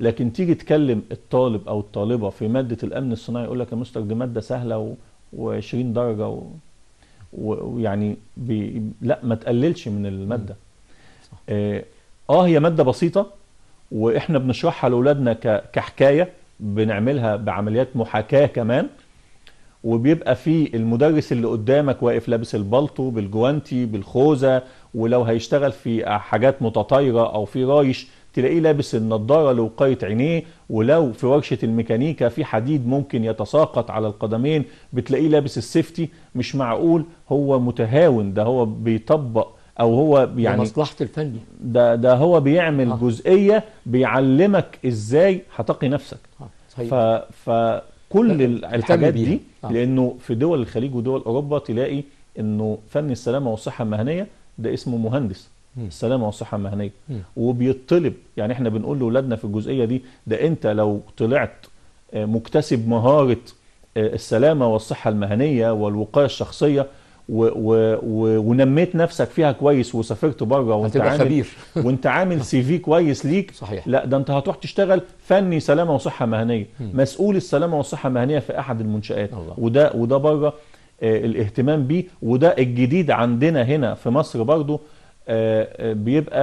لكن تيجي تكلم الطالب أو الطالبة في مادة الأمن الصناعي يقول لك يا مستر دي مادة سهلة و... و20 درجة و... ويعني بي... لا ما تقللش من المادة. آه آه، هي مادة بسيطة وإحنا بنشرحها لأولادنا ك... كحكاية بنعملها بعمليات محاكاة كمان وبيبقى في المدرس اللي قدامك واقف لابس البلطو بالجوانتي بالخوذة ولو هيشتغل في حاجات متطايرة أو في رايش تلاقيه لابس النضارة لوقايه عينيه ولو في ورشة الميكانيكا في حديد ممكن يتساقط على القدمين بتلاقيه لابس السيفتي مش معقول هو متهاون ده هو بيطبق أو هو يعني مصلحة الفني ده ده هو بيعمل آه. جزئية بيعلمك إزاي هتقي نفسك آه، صحيح ف فكل الحاجات. دي آه. لأنه في دول الخليج ودول أوروبا تلاقي إنه فن السلامة والصحة المهنية ده اسمه مهندس. السلامه والصحه المهنية. وبيطلب يعني إحنا بنقول لأولادنا في الجزئية دي ده أنت لو طلعت آه، مكتسب مهارة آه، السلامة والصحة المهنية والوقاية الشخصية و و و ونميت نفسك فيها كويس وسافرت بره وأنت عامل خبير. وأنت عامل سي في كويس ليك صحيح. لا ده أنت هتروح تشتغل فني سلامة وصحة مهنية. مم. مسؤول السلامة والصحة المهنية في أحد المنشآت. الله. وده وده بره آه، الاهتمام بيه. وده الجديد عندنا هنا في مصر برضو آه، بيبقى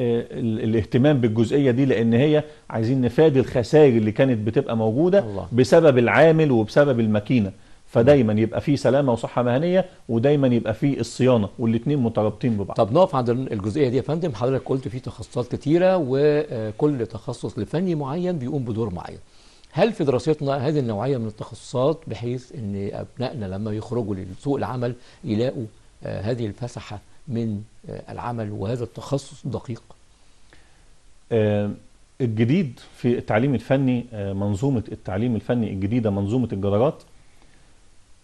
آه، ال- الاهتمام بالجزئية دي لأن هي عايزين نفادي الخسائر اللي كانت بتبقى موجودة الله. بسبب العامل وبسبب الماكينة. فدايما يبقى فيه سلامة وصحة مهنية ودايما يبقى فيه الصيانة والاثنين مترابطين ببعض. طب نقف عند الجزئية دي يا فندم. حضرتك قلت في تخصصات كتيرة وكل تخصص لفني معين بيقوم بدور معين. هل في دراستنا هذه النوعية من التخصصات بحيث إن أبنائنا لما يخرجوا لسوق العمل يلاقوا آه، هذه الفسحة من آه، العمل وهذا التخصص دقيق آه، الجديد في التعليم الفني آه، منظومة التعليم الفني الجديدة منظومة الجدارات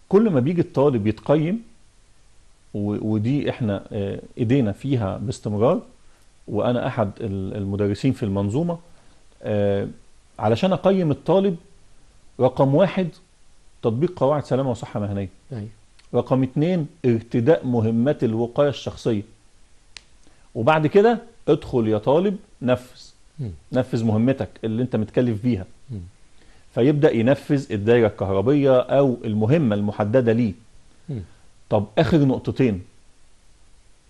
كل ما بيجي الطالب يتقيم ودي إحنا إيدينا فيها باستمرار وأنا أحد ال- المدرسين في المنظومة علشان أقيم الطالب رقم واحد تطبيق قواعد سلامة وصحة مهنية أيوة. رقم اتنين ارتداء مهمات الوقاية الشخصية. وبعد كده ادخل يا طالب نفذ. مم. نفذ مهمتك اللي انت متكلف بيها. مم. فيبدأ ينفذ الدائرة الكهربية أو المهمة المحددة ليه. مم. طب آخر نقطتين.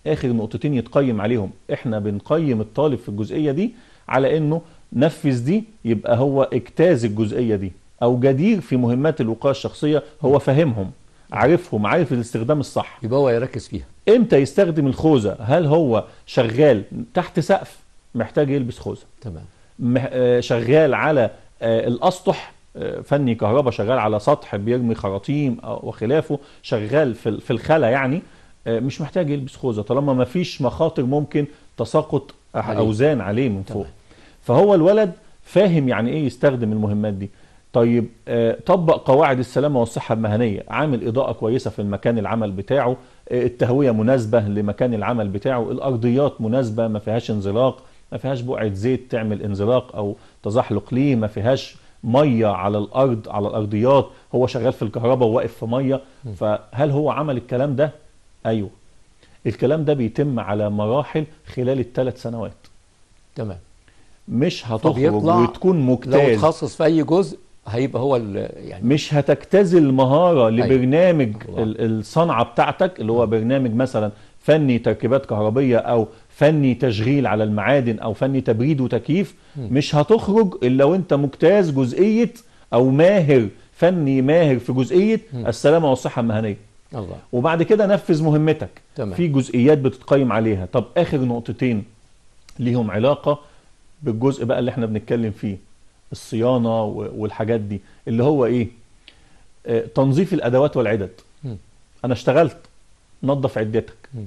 آخر نقطتين يتقيم عليهم. إحنا بنقيم الطالب في الجزئية دي على إنه نفذ دي يبقى هو اجتاز الجزئية دي. أو جدير في مهمات الوقاية الشخصية هو فاهمهم. عارفهم عارف الاستخدام الصح. يبقى هو يركز فيها. إمتى يستخدم الخوذة؟ هل هو شغال تحت سقف؟ محتاج يلبس خوذة. تمام. مح- آه، شغال على آه، الأسطح آه، فني كهرباء شغال على سطح بيرمي خراطيم وخلافه شغال في في الخلا يعني مش محتاج يلبس خوذة. طالما ما فيش مخاطر ممكن تساقط. أوزان عليه من فوق. تمام. فهو الولد فاهم يعني إيه يستخدم المهمات دي. طيب آه، طبق قواعد السلامة والصحة المهنية. عامل إضاءة كويسة في المكان العمل بتاعه. آه، التهوية مناسبة لمكان العمل بتاعه. الأرضيات مناسبة ما فيهاش انزلاق. ما فيهاش بقعة زيت تعمل انزلاق أو تزحلق ليه. ما فيهاش مية على الأرض على الأرضيات. هو شغال في الكهرباء وواقف في مية. فهل هو عمل الكلام ده؟ أيوه. الكلام ده بيتم على مراحل خلال الثلاث سنوات. تمام. مش هتخرج وتكون لو مجتاز اتخصص في أي جزء هيبقى هو يعني مش هتجتاز المهارة لبرنامج الله. ال- الصنعة بتاعتك اللي هو برنامج مثلا فني تركيبات كهربية أو فني تشغيل على المعادن أو فني تبريد وتكييف مش هتخرج إلا وأنت مجتاز جزئية أو ماهر فني ماهر في جزئية السلامة والصحة المهنية. الله. وبعد كده نفذ مهمتك. تمام. في جزئيات بتتقيم عليها. طب آخر نقطتين ليهم علاقة بالجزء بقى اللي إحنا بنتكلم فيه. الصيانة و- والحاجات دي اللي هو إيه؟ آه، تنظيف الأدوات والعدد. مم. أنا اشتغلت نظف عدتك. مم.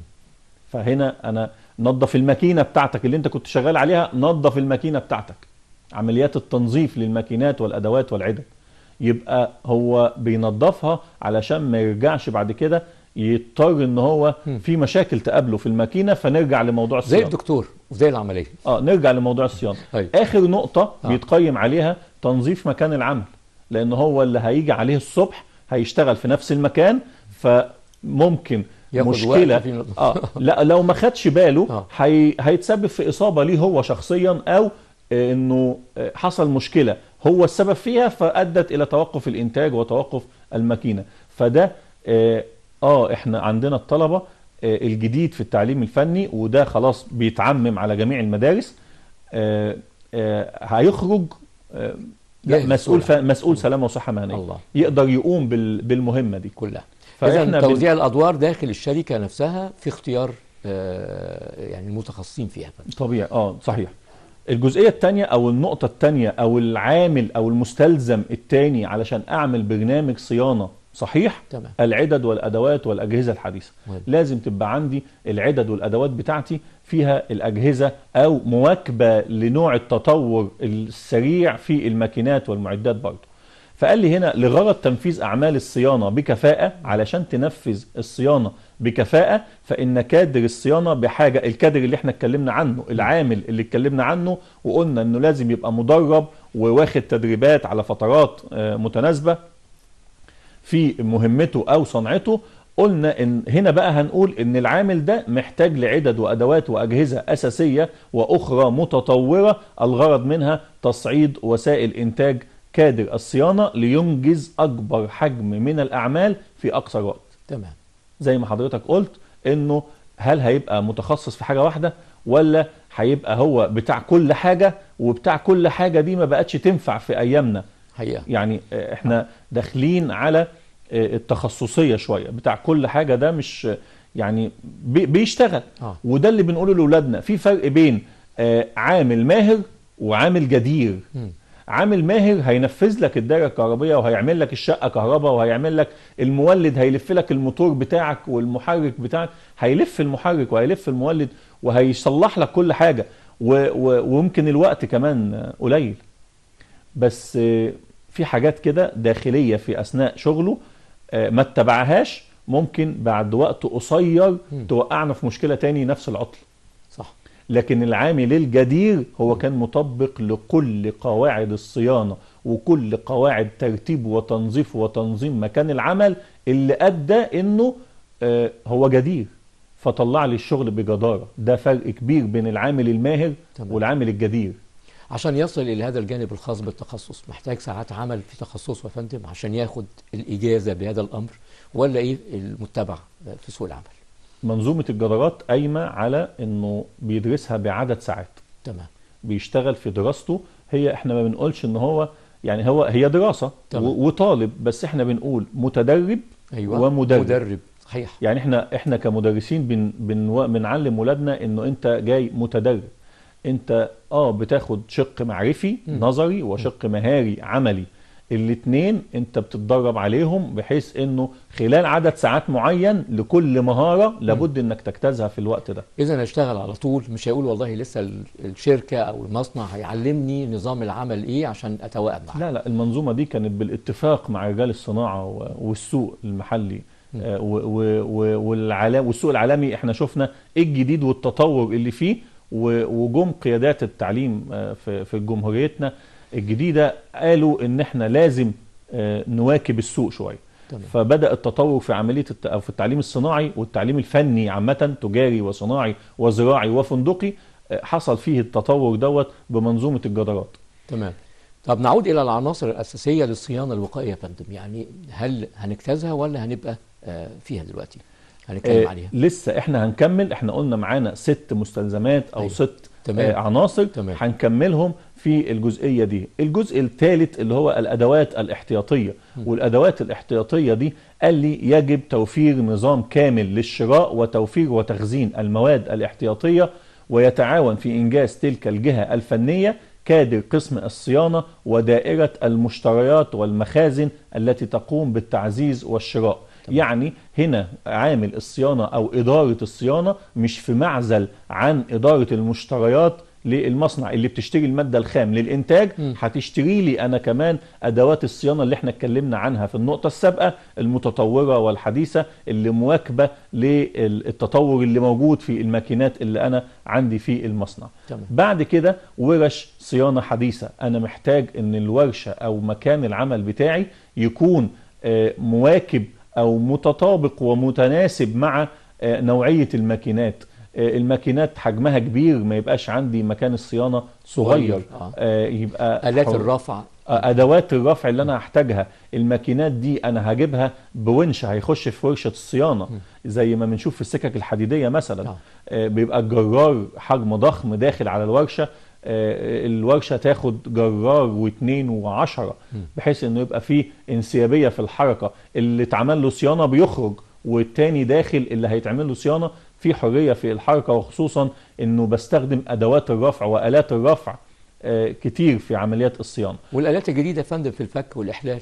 فهنا أنا نظف الماكينة بتاعتك اللي أنت كنت شغال عليها نظف الماكينة بتاعتك. عمليات التنظيف للماكينات والأدوات والعدد. يبقى هو بينظفها علشان ما يرجعش بعد كده يضطر إن هو. في مشاكل تقابله في الماكينة فنرجع لموضوع زي الصيانة الدكتور وزي العملية آه نرجع لموضوع الصيانة أيوة. آخر نقطة آه. بيتقيم عليها تنظيف مكان العمل لأن هو اللي هيجي عليه الصبح هيشتغل في نفس المكان فممكن مشكلة آه لا لو ما خدش باله آه. هي هيتسبب في إصابة ليه هو شخصيا أو آه، إنه آه، حصل مشكلة هو السبب فيها فأدت إلى توقف الإنتاج وتوقف الماكينة فده آه, إحنا عندنا الطلبة آه، الجديد في التعليم الفني وده خلاص بيتعمم على جميع المدارس آه، آه، هيخرج لا مسؤول. مسؤول سلامة وصحة مهنية. الله. يقدر يقوم بال... بالمهمة دي. كلها. بن- توزيع الأدوار داخل الشركة نفسها في اختيار آه، يعني المتخصصين فيها. طبيعي. آه صحيح. الجزئية الثانية أو النقطة الثانية أو العامل أو المستلزم الثاني علشان أعمل برنامج صيانة صحيح تمام. العدد والأدوات والأجهزة الحديثة مهم. لازم تبقى عندي العدد والأدوات بتاعتي فيها الأجهزة أو مواكبة لنوع التطور السريع في الماكينات والمعدات برضه فقال لي هنا لغرض تنفيذ أعمال الصيانة بكفاءة علشان تنفذ الصيانة بكفاءة فإن كادر الصيانة بحاجة الكادر اللي إحنا اتكلمنا عنه العامل اللي اتكلمنا عنه وقلنا إنه لازم يبقى مدرب وواخد تدريبات على فترات آه، متناسبة في مهمته أو صنعته قلنا إن هنا بقى هنقول إن العامل ده محتاج لعدد وأدوات وأجهزة أساسية وأخرى متطورة الغرض منها تصعيد وسائل إنتاج كادر الصيانة لينجز أكبر حجم من الأعمال في اقصر وقت تمام. زي ما حضرتك قلت إنه هل هيبقى متخصص في حاجة واحدة ولا هيبقى هو بتاع كل حاجة وبتاع كل حاجة دي ما بقتش تنفع في أيامنا. حقيقة. يعني آه، إحنا داخلين على آه، التخصصية شوية. بتاع كل حاجة ده مش آه، يعني بي- بيشتغل. آه. وده اللي بنقوله لأولادنا. في فرق بين آه، عامل ماهر وعامل جدير. مم. عامل ماهر هينفذ لك الدايرة الكهربائيه وهيعمل لك الشقة كهرباء وهيعمل لك المولد هيلف لك الموتور بتاعك والمحرك بتاعك. هيلف المحرك وهيلف المولد وهيصلح لك كل حاجة. و و ويمكن الوقت كمان آه، قليل. بس آه، في حاجات كده داخلية في أثناء شغله آه، ما اتبعهاش ممكن بعد وقت قصير. توقعنا في مشكلة تاني نفس العطل. صح. لكن العامل الجدير هو كان مطبق لكل قواعد الصيانة وكل قواعد ترتيب وتنظيف وتنظيم مكان العمل اللي أدى إنه آه، هو جدير. فطلع لي الشغل بجدارة. ده فرق كبير بين العامل الماهر. والعامل الجدير. عشان يصل إلى هذا الجانب الخاص بالتخصص. محتاج ساعات عمل في تخصصه يا فندم عشان ياخد الإجازة بهذا الأمر ولا إيه؟ المتبع في سوق العمل. منظومة الجدارات قايمة على إنه بيدرسها بعدد ساعات. تمام. بيشتغل في دراسته. هي إحنا ما بنقولش إن هو يعني هو هي دراسة تمام. وطالب بس إحنا بنقول متدرب أيوه. ومدرب. مدرب. صحيح. يعني إحنا إحنا كمدرسين بن بن بنعلم ولادنا إنه أنت جاي متدرب. انت آه بتاخد شق معرفي مم. نظري وشق مهاري عملي. الاتنين انت بتتدرب عليهم بحيث انه خلال عدد ساعات معين لكل مهارة لابد انك تجتازها في الوقت ده. إذا اشتغل على طول مش هيقول والله لسه ال- الشركة أو المصنع هيعلمني نظام العمل إيه عشان اتواءم معاه لا لا المنظومة دي كانت بالاتفاق مع رجال الصناعة و- والسوق المحلي. آه، والسوق العالمي إحنا شفنا إيه الجديد والتطور اللي فيه. وجم قيادات التعليم آه، في في جمهوريتنا الجديدة قالوا إن إحنا لازم آه، نواكب السوق شوية. تمام. فبدأ التطور في. أو في التعليم الصناعي والتعليم الفني عامة تجاري وصناعي وزراعي وفندقي آه، حصل فيه التطور دوت بمنظومة الجدارات. تمام. طب نعود إلى العناصر الأساسية للصيانة الوقائية يا فندم. يعني هل هنجتازها ولا هنبقى فيها دلوقتي؟ هنتكلم آه عليها. لسه إحنا هنكمل. إحنا قلنا معانا ست مستلزمات أو أيوة. ست تمام. آه عناصر. تمام. هنكملهم في الجزئية دي. الجزء الثالث اللي هو الأدوات الاحتياطية. والأدوات الاحتياطية دي قال لي يجب توفير نظام كامل للشراء وتوفير وتخزين المواد الاحتياطية ويتعاون في إنجاز تلك الجهة الفنية كادر قسم الصيانة ودائرة المشتريات والمخازن التي تقوم بالتعزيز والشراء. يعني هنا عامل الصيانة أو إدارة الصيانة مش في معزل عن إدارة المشتريات للمصنع اللي بتشتري المادة الخام للإنتاج. هتشتري لي أنا كمان أدوات الصيانة اللي إحنا اتكلمنا عنها في النقطة السابقة المتطورة والحديثة اللي مواكبة للتطور اللي موجود في الماكينات اللي أنا عندي في المصنع. تمام. بعد كده ورش صيانة حديثة. أنا محتاج أن الورشة أو مكان العمل بتاعي يكون آه، مواكب أو متطابق ومتناسب مع آه، نوعية الماكينات. آه، الماكينات حجمها كبير ما يبقاش عندي مكان الصيانة صغير. آه. آه، يبقى آلات الرفع. أدوات الرفع اللي أنا هحتاجها. الماكينات دي أنا هجيبها بونش هيخش في ورشة الصيانة. زي ما بنشوف في السكك الحديدية مثلا. بيبقى الجرار حجم ضخم داخل على الورشة. الورشة تاخد جرار واثنين وعشرة بحيث إنه يبقى فيه انسيابية في الحركة. اللي اتعمل له صيانة بيخرج والتاني داخل اللي هيتعمل له صيانة في حرية في الحركة وخصوصا إنه بستخدم أدوات الرفع وآلات الرفع آه، كتير في عمليات الصيانة. والآلات الجديدة يا فندم في الفك والإحلال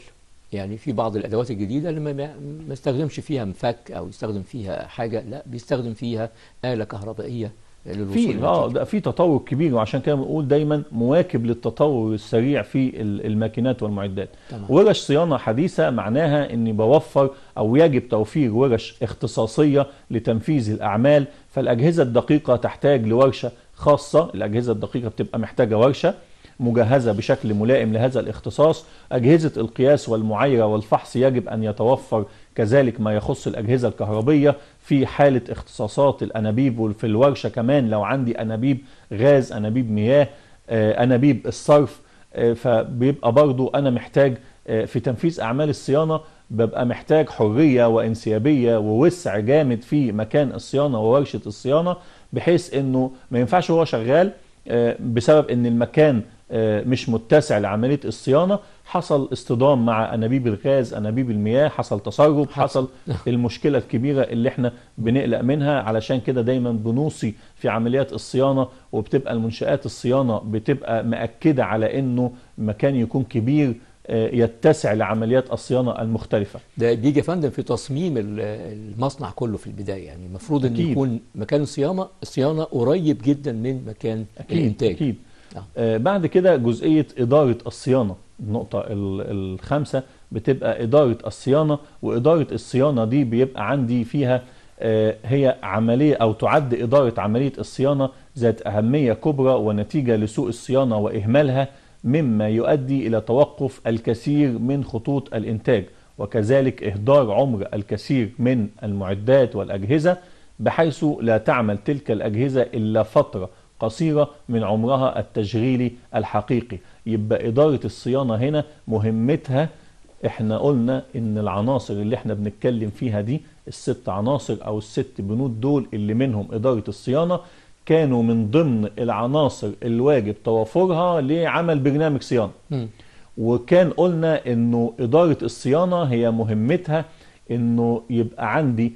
يعني في بعض الأدوات الجديدة اللي ما يستخدمش فيها مفك أو يستخدم فيها حاجة لا بيستخدم فيها كهربائية. للوصول في آه. ده في تطور كبير وعشان كده بنقول دايما مواكب للتطور السريع في ال- الماكينات والمعدات تمام. ورش صيانة حديثة معناها إني بوفر أو يجب توفير ورش اختصاصية لتنفيذ الأعمال فالأجهزة الدقيقة تحتاج لورشة خاصة الأجهزة الدقيقة بتبقى محتاجة ورشة مجهزة بشكل ملائم لهذا الاختصاص أجهزة القياس والمعايرة والفحص يجب أن يتوفر كذلك ما يخص الأجهزة الكهربية في حالة اختصاصات الأنابيب وفي الورشة كمان. لو عندي أنابيب غاز أنابيب مياه آه، أنابيب الصرف آه، فبيبقى برضو أنا محتاج آه، في تنفيذ أعمال الصيانة ببقى محتاج حرية وانسيابية ووسع جامد في مكان الصيانة وورشة الصيانة بحيث إنه ما ينفعش هو شغال بسبب إن المكان مش متسع لعملية الصيانة. حصل اصطدام مع أنابيب الغاز أنابيب المياه حصل تسرب حصل. المشكلة الكبيرة اللي إحنا بنقلق منها. علشان كده دايما بنوصي في عمليات الصيانة وبتبقى المنشآت الصيانة بتبقى مأكدة على إنه مكان يكون كبير آه، يتسع لعمليات الصيانة المختلفة. ده بيجي يا فندم في تصميم ال- المصنع كله في البداية. يعني المفروض إن. يكون مكان الصيانه الصيانه قريب جدا من مكان أكيد الإنتاج. أكيد. آه. آه بعد كده جزئية إدارة الصيانة النقطة ال- الخامسة بتبقى إدارة الصيانة وإدارة الصيانة دي بيبقى عندي فيها آه هي عملية أو تعد إدارة عملية الصيانة ذات أهمية كبرى ونتيجة لسوء الصيانة وإهمالها مما يؤدي إلى توقف الكثير من خطوط الإنتاج وكذلك إهدار عمر الكثير من المعدات والأجهزة بحيث لا تعمل تلك الأجهزة إلا فترة قصيرة من عمرها التشغيلي الحقيقي. يبقى إدارة الصيانة هنا مهمتها. إحنا قلنا إن العناصر اللي إحنا بنتكلم فيها دي الست عناصر أو الست بنود دول اللي منهم إدارة الصيانة كانوا من ضمن العناصر الواجب توافرها لعمل برنامج صيانة. مم. وكان قلنا إنه إدارة الصيانة هي مهمتها إنه يبقى عندي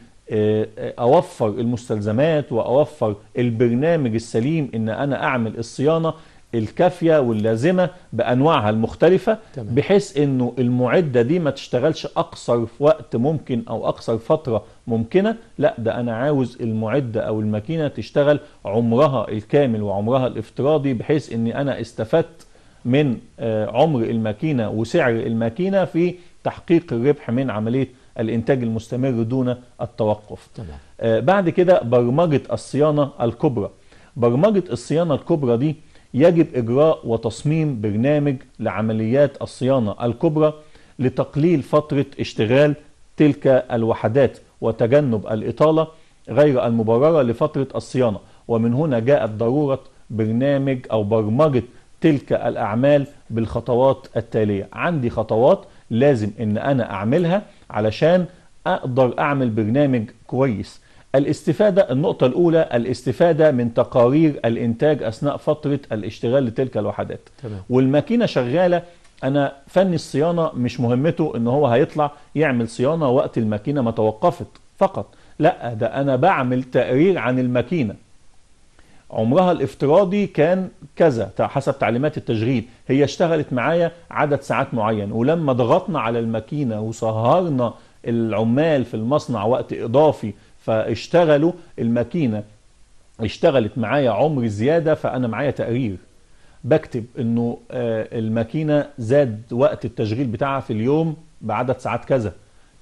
أوفر المستلزمات وأوفر البرنامج السليم إن أنا أعمل الصيانة الكافية واللازمة بأنواعها المختلفة تمام. بحيث إنه المعدة دي ما تشتغلش أقصر في وقت ممكن أو أقصر فترة ممكنة لا ده أنا عاوز المعدة أو الماكينة تشتغل عمرها الكامل وعمرها الافتراضي بحيث إني أنا استفدت من آه، عمر الماكينة وسعر الماكينة في تحقيق الربح من عملية الإنتاج المستمر دون التوقف. تمام آه، بعد كده برمجة الصيانة الكبرى. برمجة الصيانة الكبرى دي يجب إجراء وتصميم برنامج لعمليات الصيانة الكبرى لتقليل فترة اشتغال تلك الوحدات وتجنب الإطالة غير المبررة لفترة الصيانة ومن هنا جاءت ضرورة برنامج أو برمجة تلك الأعمال بالخطوات التالية عندي خطوات لازم إن أنا أعملها علشان أقدر أعمل برنامج كويس. الاستفادة النقطة الأولى الاستفادة من تقارير الإنتاج أثناء فترة الاشتغال لتلك الوحدات. تمام. والماكينة شغالة. أنا فني الصيانة مش مهمته إن هو هيطلع يعمل صيانة وقت الماكينة ما توقفت فقط. لأ ده أنا بعمل تقرير عن الماكينة. عمرها الافتراضي كان كذا حسب تعليمات التشغيل. هي اشتغلت معايا عدد ساعات معين ولما ضغطنا على الماكينة وسهرنا العمال في المصنع وقت إضافي فاشتغلوا الماكينة اشتغلت معايا عمر زيادة فأنا معايا تقرير. بكتب إنه آه، الماكينة زاد وقت التشغيل بتاعها في اليوم بعدد ساعات كذا.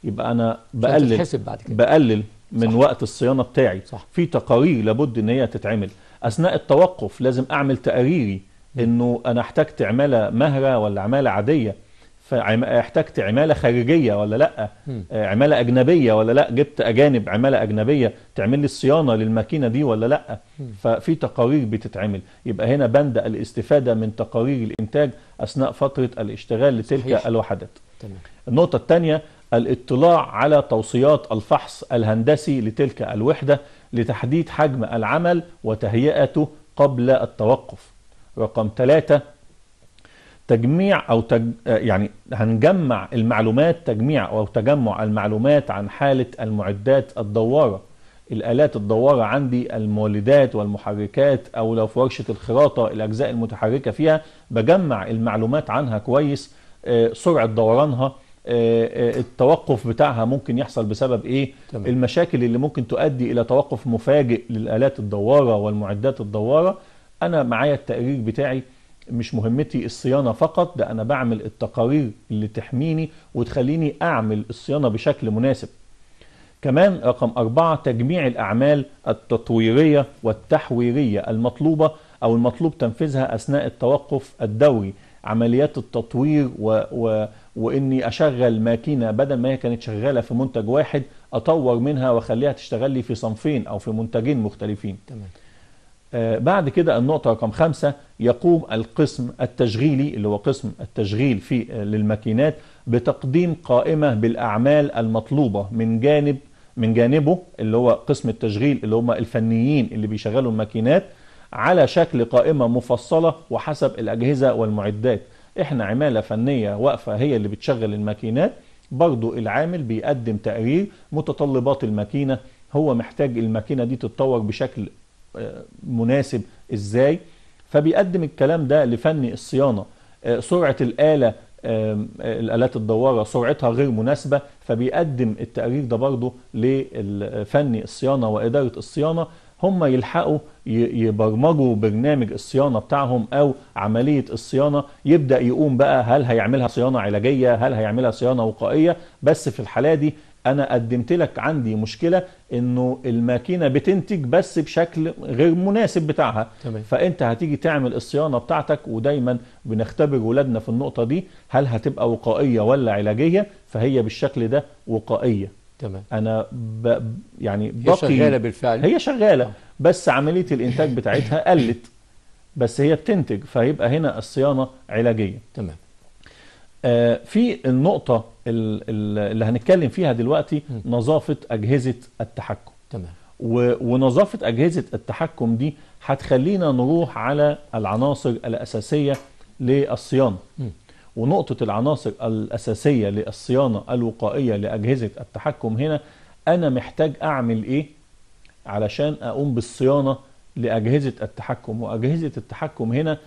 يبقى أنا بقلل بعد كده. بقلل من صح. وقت الصيانة بتاعي. صح. في تقارير لابد إن هي تتعمل. أثناء التوقف لازم أعمل تقاريري إنه أنا احتجت عمالة مهرة ولا عمالة عادية. فاحتجت عمالة خارجية ولا لأ. آه، عمالة أجنبية ولا لأ؟ جبت أجانب عمالة أجنبية تعمل لي الصيانة للماكينة دي ولا لأ؟ ففي تقارير بتتعمل. يبقى هنا بند الاستفادة من تقارير الإنتاج أثناء فترة الاشتغال لتلك صحيح. الوحدات. تمام. النقطة الثانية الاطلاع على توصيات الفحص الهندسي لتلك الوحدة. لتحديد حجم العمل وتهيئته قبل التوقف. رقم ثلاثة تجميع أو تج... يعني هنجمع المعلومات تجميع أو تجمع المعلومات عن حالة المعدات الدوارة. الآلات الدوارة عندي المولدات والمحركات أو لو في ورشة الخراطة الأجزاء المتحركة فيها بجمع المعلومات عنها كويس آه، سرعة دورانها التوقف بتاعها ممكن يحصل بسبب إيه؟ تمام. المشاكل اللي ممكن تؤدي إلى توقف مفاجئ للآلات الدوارة والمعدات الدوارة. أنا معايا التقرير بتاعي مش مهمتي الصيانة فقط ده أنا بعمل التقارير اللي تحميني وتخليني أعمل الصيانة بشكل مناسب. كمان رقم أربعة تجميع الأعمال التطويرية والتحويرية المطلوبة أو المطلوب تنفيذها أثناء التوقف الدوري. عمليات التطوير و... و... وإني أشغل ماكينة بدل ما هي كانت شغالة في منتج واحد أطور منها وأخليها تشتغل لي في صنفين أو في منتجين مختلفين. تمام. آه، بعد كده النقطة رقم خمسة يقوم القسم التشغيلي اللي هو قسم التشغيل في آه، للماكينات بتقديم قائمة بالأعمال المطلوبة من جانب من جانبه اللي هو قسم التشغيل اللي هم الفنيين اللي بيشغلوا الماكينات على شكل قائمة مفصلة وحسب الأجهزة والمعدات. إحنا عمالة فنية واقفة هي اللي بتشغل الماكينات برضو العامل بيقدم تقرير متطلبات الماكينة هو محتاج الماكينة دي تتطور بشكل آه، مناسب. إزاي؟ فبيقدم الكلام ده لفني الصيانة. آه، سرعة الآلة آه، الآلات الدوارة سرعتها غير مناسبة فبيقدم التقرير ده برضه لفني الصيانة وإدارة الصيانة. هم يلحقوا يبرمجوا برنامج الصيانة بتاعهم أو عملية الصيانة. يبدأ يقوم بقى هل هيعملها صيانة علاجية هل هيعملها صيانة وقائية. بس في الحالة دي أنا قدمت لك عندي مشكلة إنه الماكينة بتنتج بس بشكل غير مناسب بتاعها. تمام. فأنت هتيجي تعمل الصيانة بتاعتك ودايما بنختبر ولادنا في النقطة دي هل هتبقى وقائية ولا علاجية؟ فهي بالشكل ده وقائية. تمام. أنا ب... يعني هي شغالة بالفعل. هي شغالة بس عملية الإنتاج بتاعتها قلت بس هي بتنتج فيبقى هنا الصيانة علاجية. تمام. آه، في النقطة ال- ال- اللي هنتكلم فيها دلوقتي نظافة أجهزة التحكم. تمام. و- ونظافة أجهزة التحكم دي هتخلينا نروح على العناصر الأساسية للصيانة. مم. ونقطة العناصر الأساسية للصيانة الوقائية لأجهزة التحكم هنا أنا محتاج أعمل إيه؟ علشان أقوم بالصيانة لأجهزة التحكم. وأجهزة التحكم هنا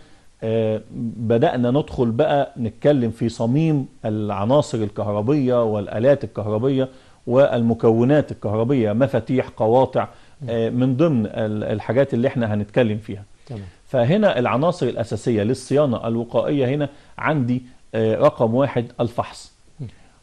آه، بدأنا ندخل بقى نتكلم في صميم العناصر الكهربية والآلات الكهربية والمكونات الكهربية مفاتيح قواطع آه، من ضمن ال- الحاجات اللي إحنا هنتكلم فيها. تمام. فهنا العناصر الأساسية للصيانة الوقائية هنا عندي رقم واحد الفحص.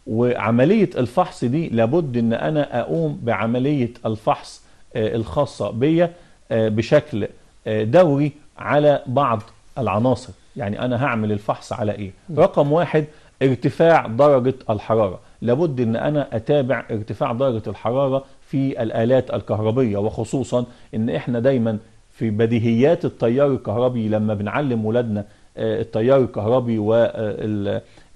وعملية الفحص دي لابد إن أنا أقوم بعملية الفحص آه، الخاصة بيا آه، بشكل آه، دوري على بعض العناصر. يعني أنا هعمل الفحص على إيه؟ رقم واحد ارتفاع درجة الحرارة. لابد إن أنا أتابع ارتفاع درجة الحرارة في الآلات الكهربية وخصوصا إن إحنا دايما في بديهيات التيار الكهربي لما بنعلم ولادنا آه، التيار الكهربي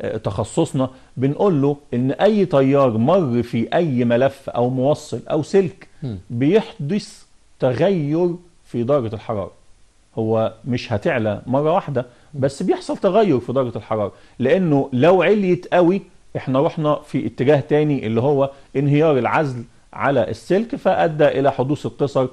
وتخصصنا بنقول له إن أي تيار مر في أي ملف أو موصل أو سلك. بيحدث تغير في درجة الحرارة هو مش هتعلى مرة واحدة بس بيحصل تغير في درجة الحرارة لأنه لو عليت قوي إحنا رحنا في اتجاه تاني اللي هو انهيار العزل على السلك فأدى إلى حدوث القصر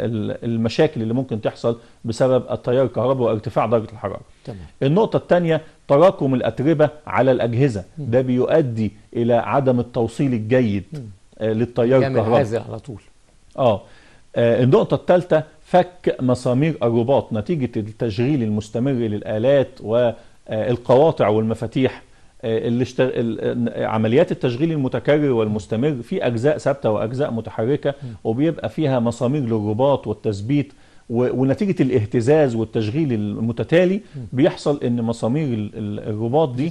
والمشاكل اللي ممكن تحصل بسبب التيار الكهربي وارتفاع درجة الحرارة. تمام. النقطة الثانية تراكم الأتربة على الأجهزة. ده بيؤدي إلى عدم التوصيل الجيد آه، للتيار عازل على طول. آه آه، النقطة الثالثة فك مسامير الرباط. نتيجة التشغيل المستمر للآلات والقواطع والمفاتيح آه، اللي اشت... ال- آه، عمليات التشغيل المتكرر والمستمر في أجزاء ثابتة وأجزاء متحركة وبيبقى فيها مسامير للرباط والتثبيت و- ونتيجة الاهتزاز والتشغيل المتتالي بيحصل إن مسامير ال- ال- الرباط دي.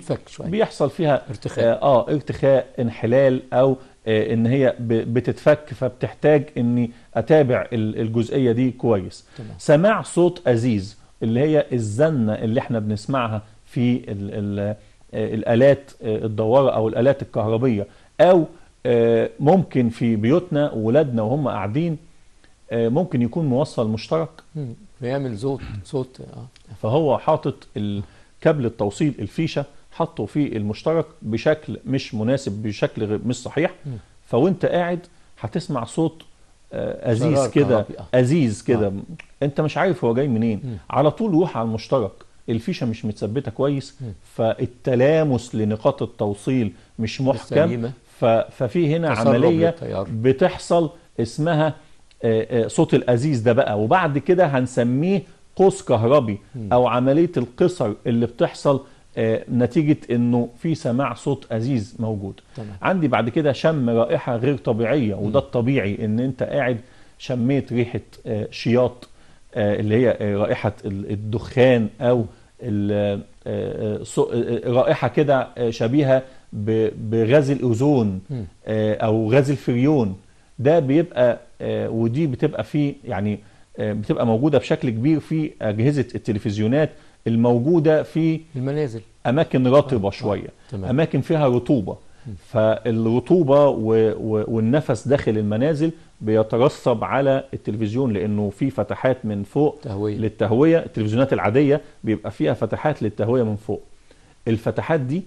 بيحصل فيها ارتخاء. آه آه، ارتخاء انحلال أو آه إن هي ب- بتتفك فبتحتاج إني أتابع ال- الجزئية دي كويس تمام. سماع صوت أزيز اللي هي الزنة اللي إحنا بنسمعها في ال ال آه، الآلات آه، الدوارة أو الآلات الكهربية أو آه، ممكن في بيوتنا ولادنا وهم قاعدين آه، ممكن يكون موصل مشترك. بيعمل صوت صوت آه فهو حاطط الكابل التوصيل الفيشة حطه في المشترك بشكل مش مناسب بشكل غير مش صحيح. فوانت قاعد هتسمع صوت آه، أزيز كده آه. أزيز كده آه. أنت مش عارف هو جاي منين. على طول روح على المشترك الفيشة مش متثبتة كويس. فالتلامس لنقاط التوصيل مش محكم ففي هنا عملية. بتحصل اسمها آه، آه، صوت الأزيز ده بقى وبعد كده هنسميه قوس كهربي أو عملية القصر اللي بتحصل آه، نتيجة إنه في سماع صوت أزيز موجود تمام. عندي بعد كده شم رائحة غير طبيعية وده الطبيعي إن أنت قاعد شميت ريحة شياط اللي هي آه، رائحة ال- الدخان أو آه، آه، آه، رائحة كده آه، شبيهة بغاز الأوزون آه، أو غاز الفريون. ده بيبقى آه، ودي بتبقى فيه يعني آه، بتبقى موجودة بشكل كبير في أجهزة التلفزيونات الموجودة في المنازل. أماكن رطبة شوية. أماكن فيها رطوبة. فالرطوبة. والنفس داخل المنازل بيترسب على التلفزيون لأنه في فتحات من فوق تهوية للتهوية التلفزيونات العادية بيبقى فيها فتحات للتهوية من فوق الفتحات دي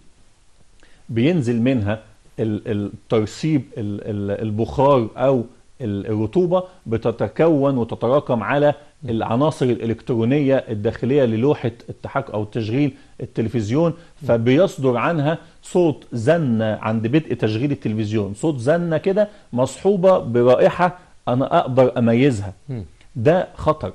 بينزل منها ال- الترسيب ال- ال- البخار أو ال- الرطوبة بتتكون وتتراكم على العناصر الإلكترونية الداخلية للوحة التحكم أو تشغيل التلفزيون فبيصدر عنها صوت زنة عند بدء تشغيل التلفزيون صوت زنة كده مصحوبة برائحة أنا أقدر أميزها. مم. ده خطر.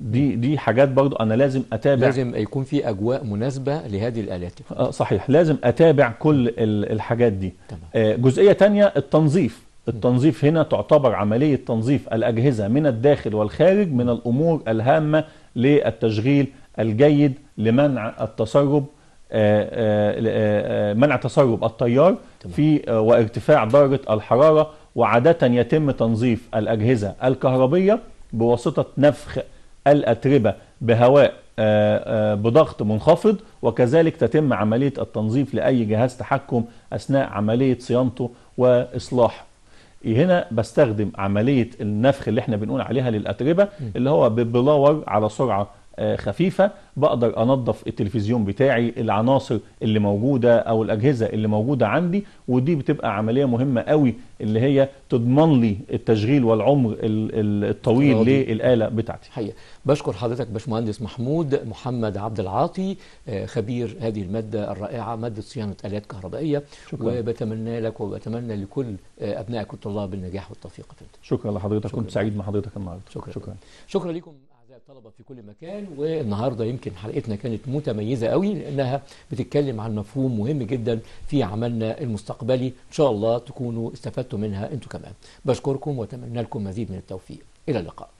دي دي حاجات برضو أنا لازم أتابع. لازم يكون في أجواء مناسبة لهذه الآلات. آه، صحيح. لازم أتابع كل ال- الحاجات دي. تمام. آه، جزئية تانية التنظيف. التنظيف هنا تعتبر عملية تنظيف الأجهزة من الداخل والخارج من الأمور الهامة للتشغيل الجيد لمنع التسرب آه، آه، آه، منع تسرب التيار. في وارتفاع درجة الحرارة وعادة يتم تنظيف الأجهزة الكهربية بواسطة نفخ الأتربة بهواء بضغط منخفض وكذلك تتم عملية التنظيف لأي جهاز تحكم أثناء عملية صيانته وإصلاحه. هنا بستخدم عملية النفخ اللي إحنا بنقول عليها للأتربة اللي هو ببلاور على سرعة آه، خفيفة. بقدر أنظف التلفزيون بتاعي العناصر اللي موجودة أو الأجهزة اللي موجودة عندي ودي بتبقى عملية مهمة قوي اللي هي تضمن لي التشغيل والعمر ال- ال- الطويل راضي. للآلة بتاعتي. حقيقة. بشكر حضرتك باشمهندس محمود محمد عبد العاطي آه، خبير هذه المادة الرائعة مادة صيانة آلات كهربائية. شكرا. وبتمنى لك وبتمنى لكل آه، أبنائك الطلاب النجاح والتوفيق. شكرا لحضرتك. شكرا. كنت سعيد مع حضرتك النهارده. شكرا. شكرا. شكرا لكم. الطلبة في كل مكان والنهاردة يمكن حلقتنا كانت متميزة قوي لأنها بتتكلم عن مفهوم مهم جدا في عملنا المستقبلي. إن شاء الله تكونوا استفدتوا منها أنتم كمان. بشكركم وأتمنى لكم مزيد من التوفيق. إلى اللقاء.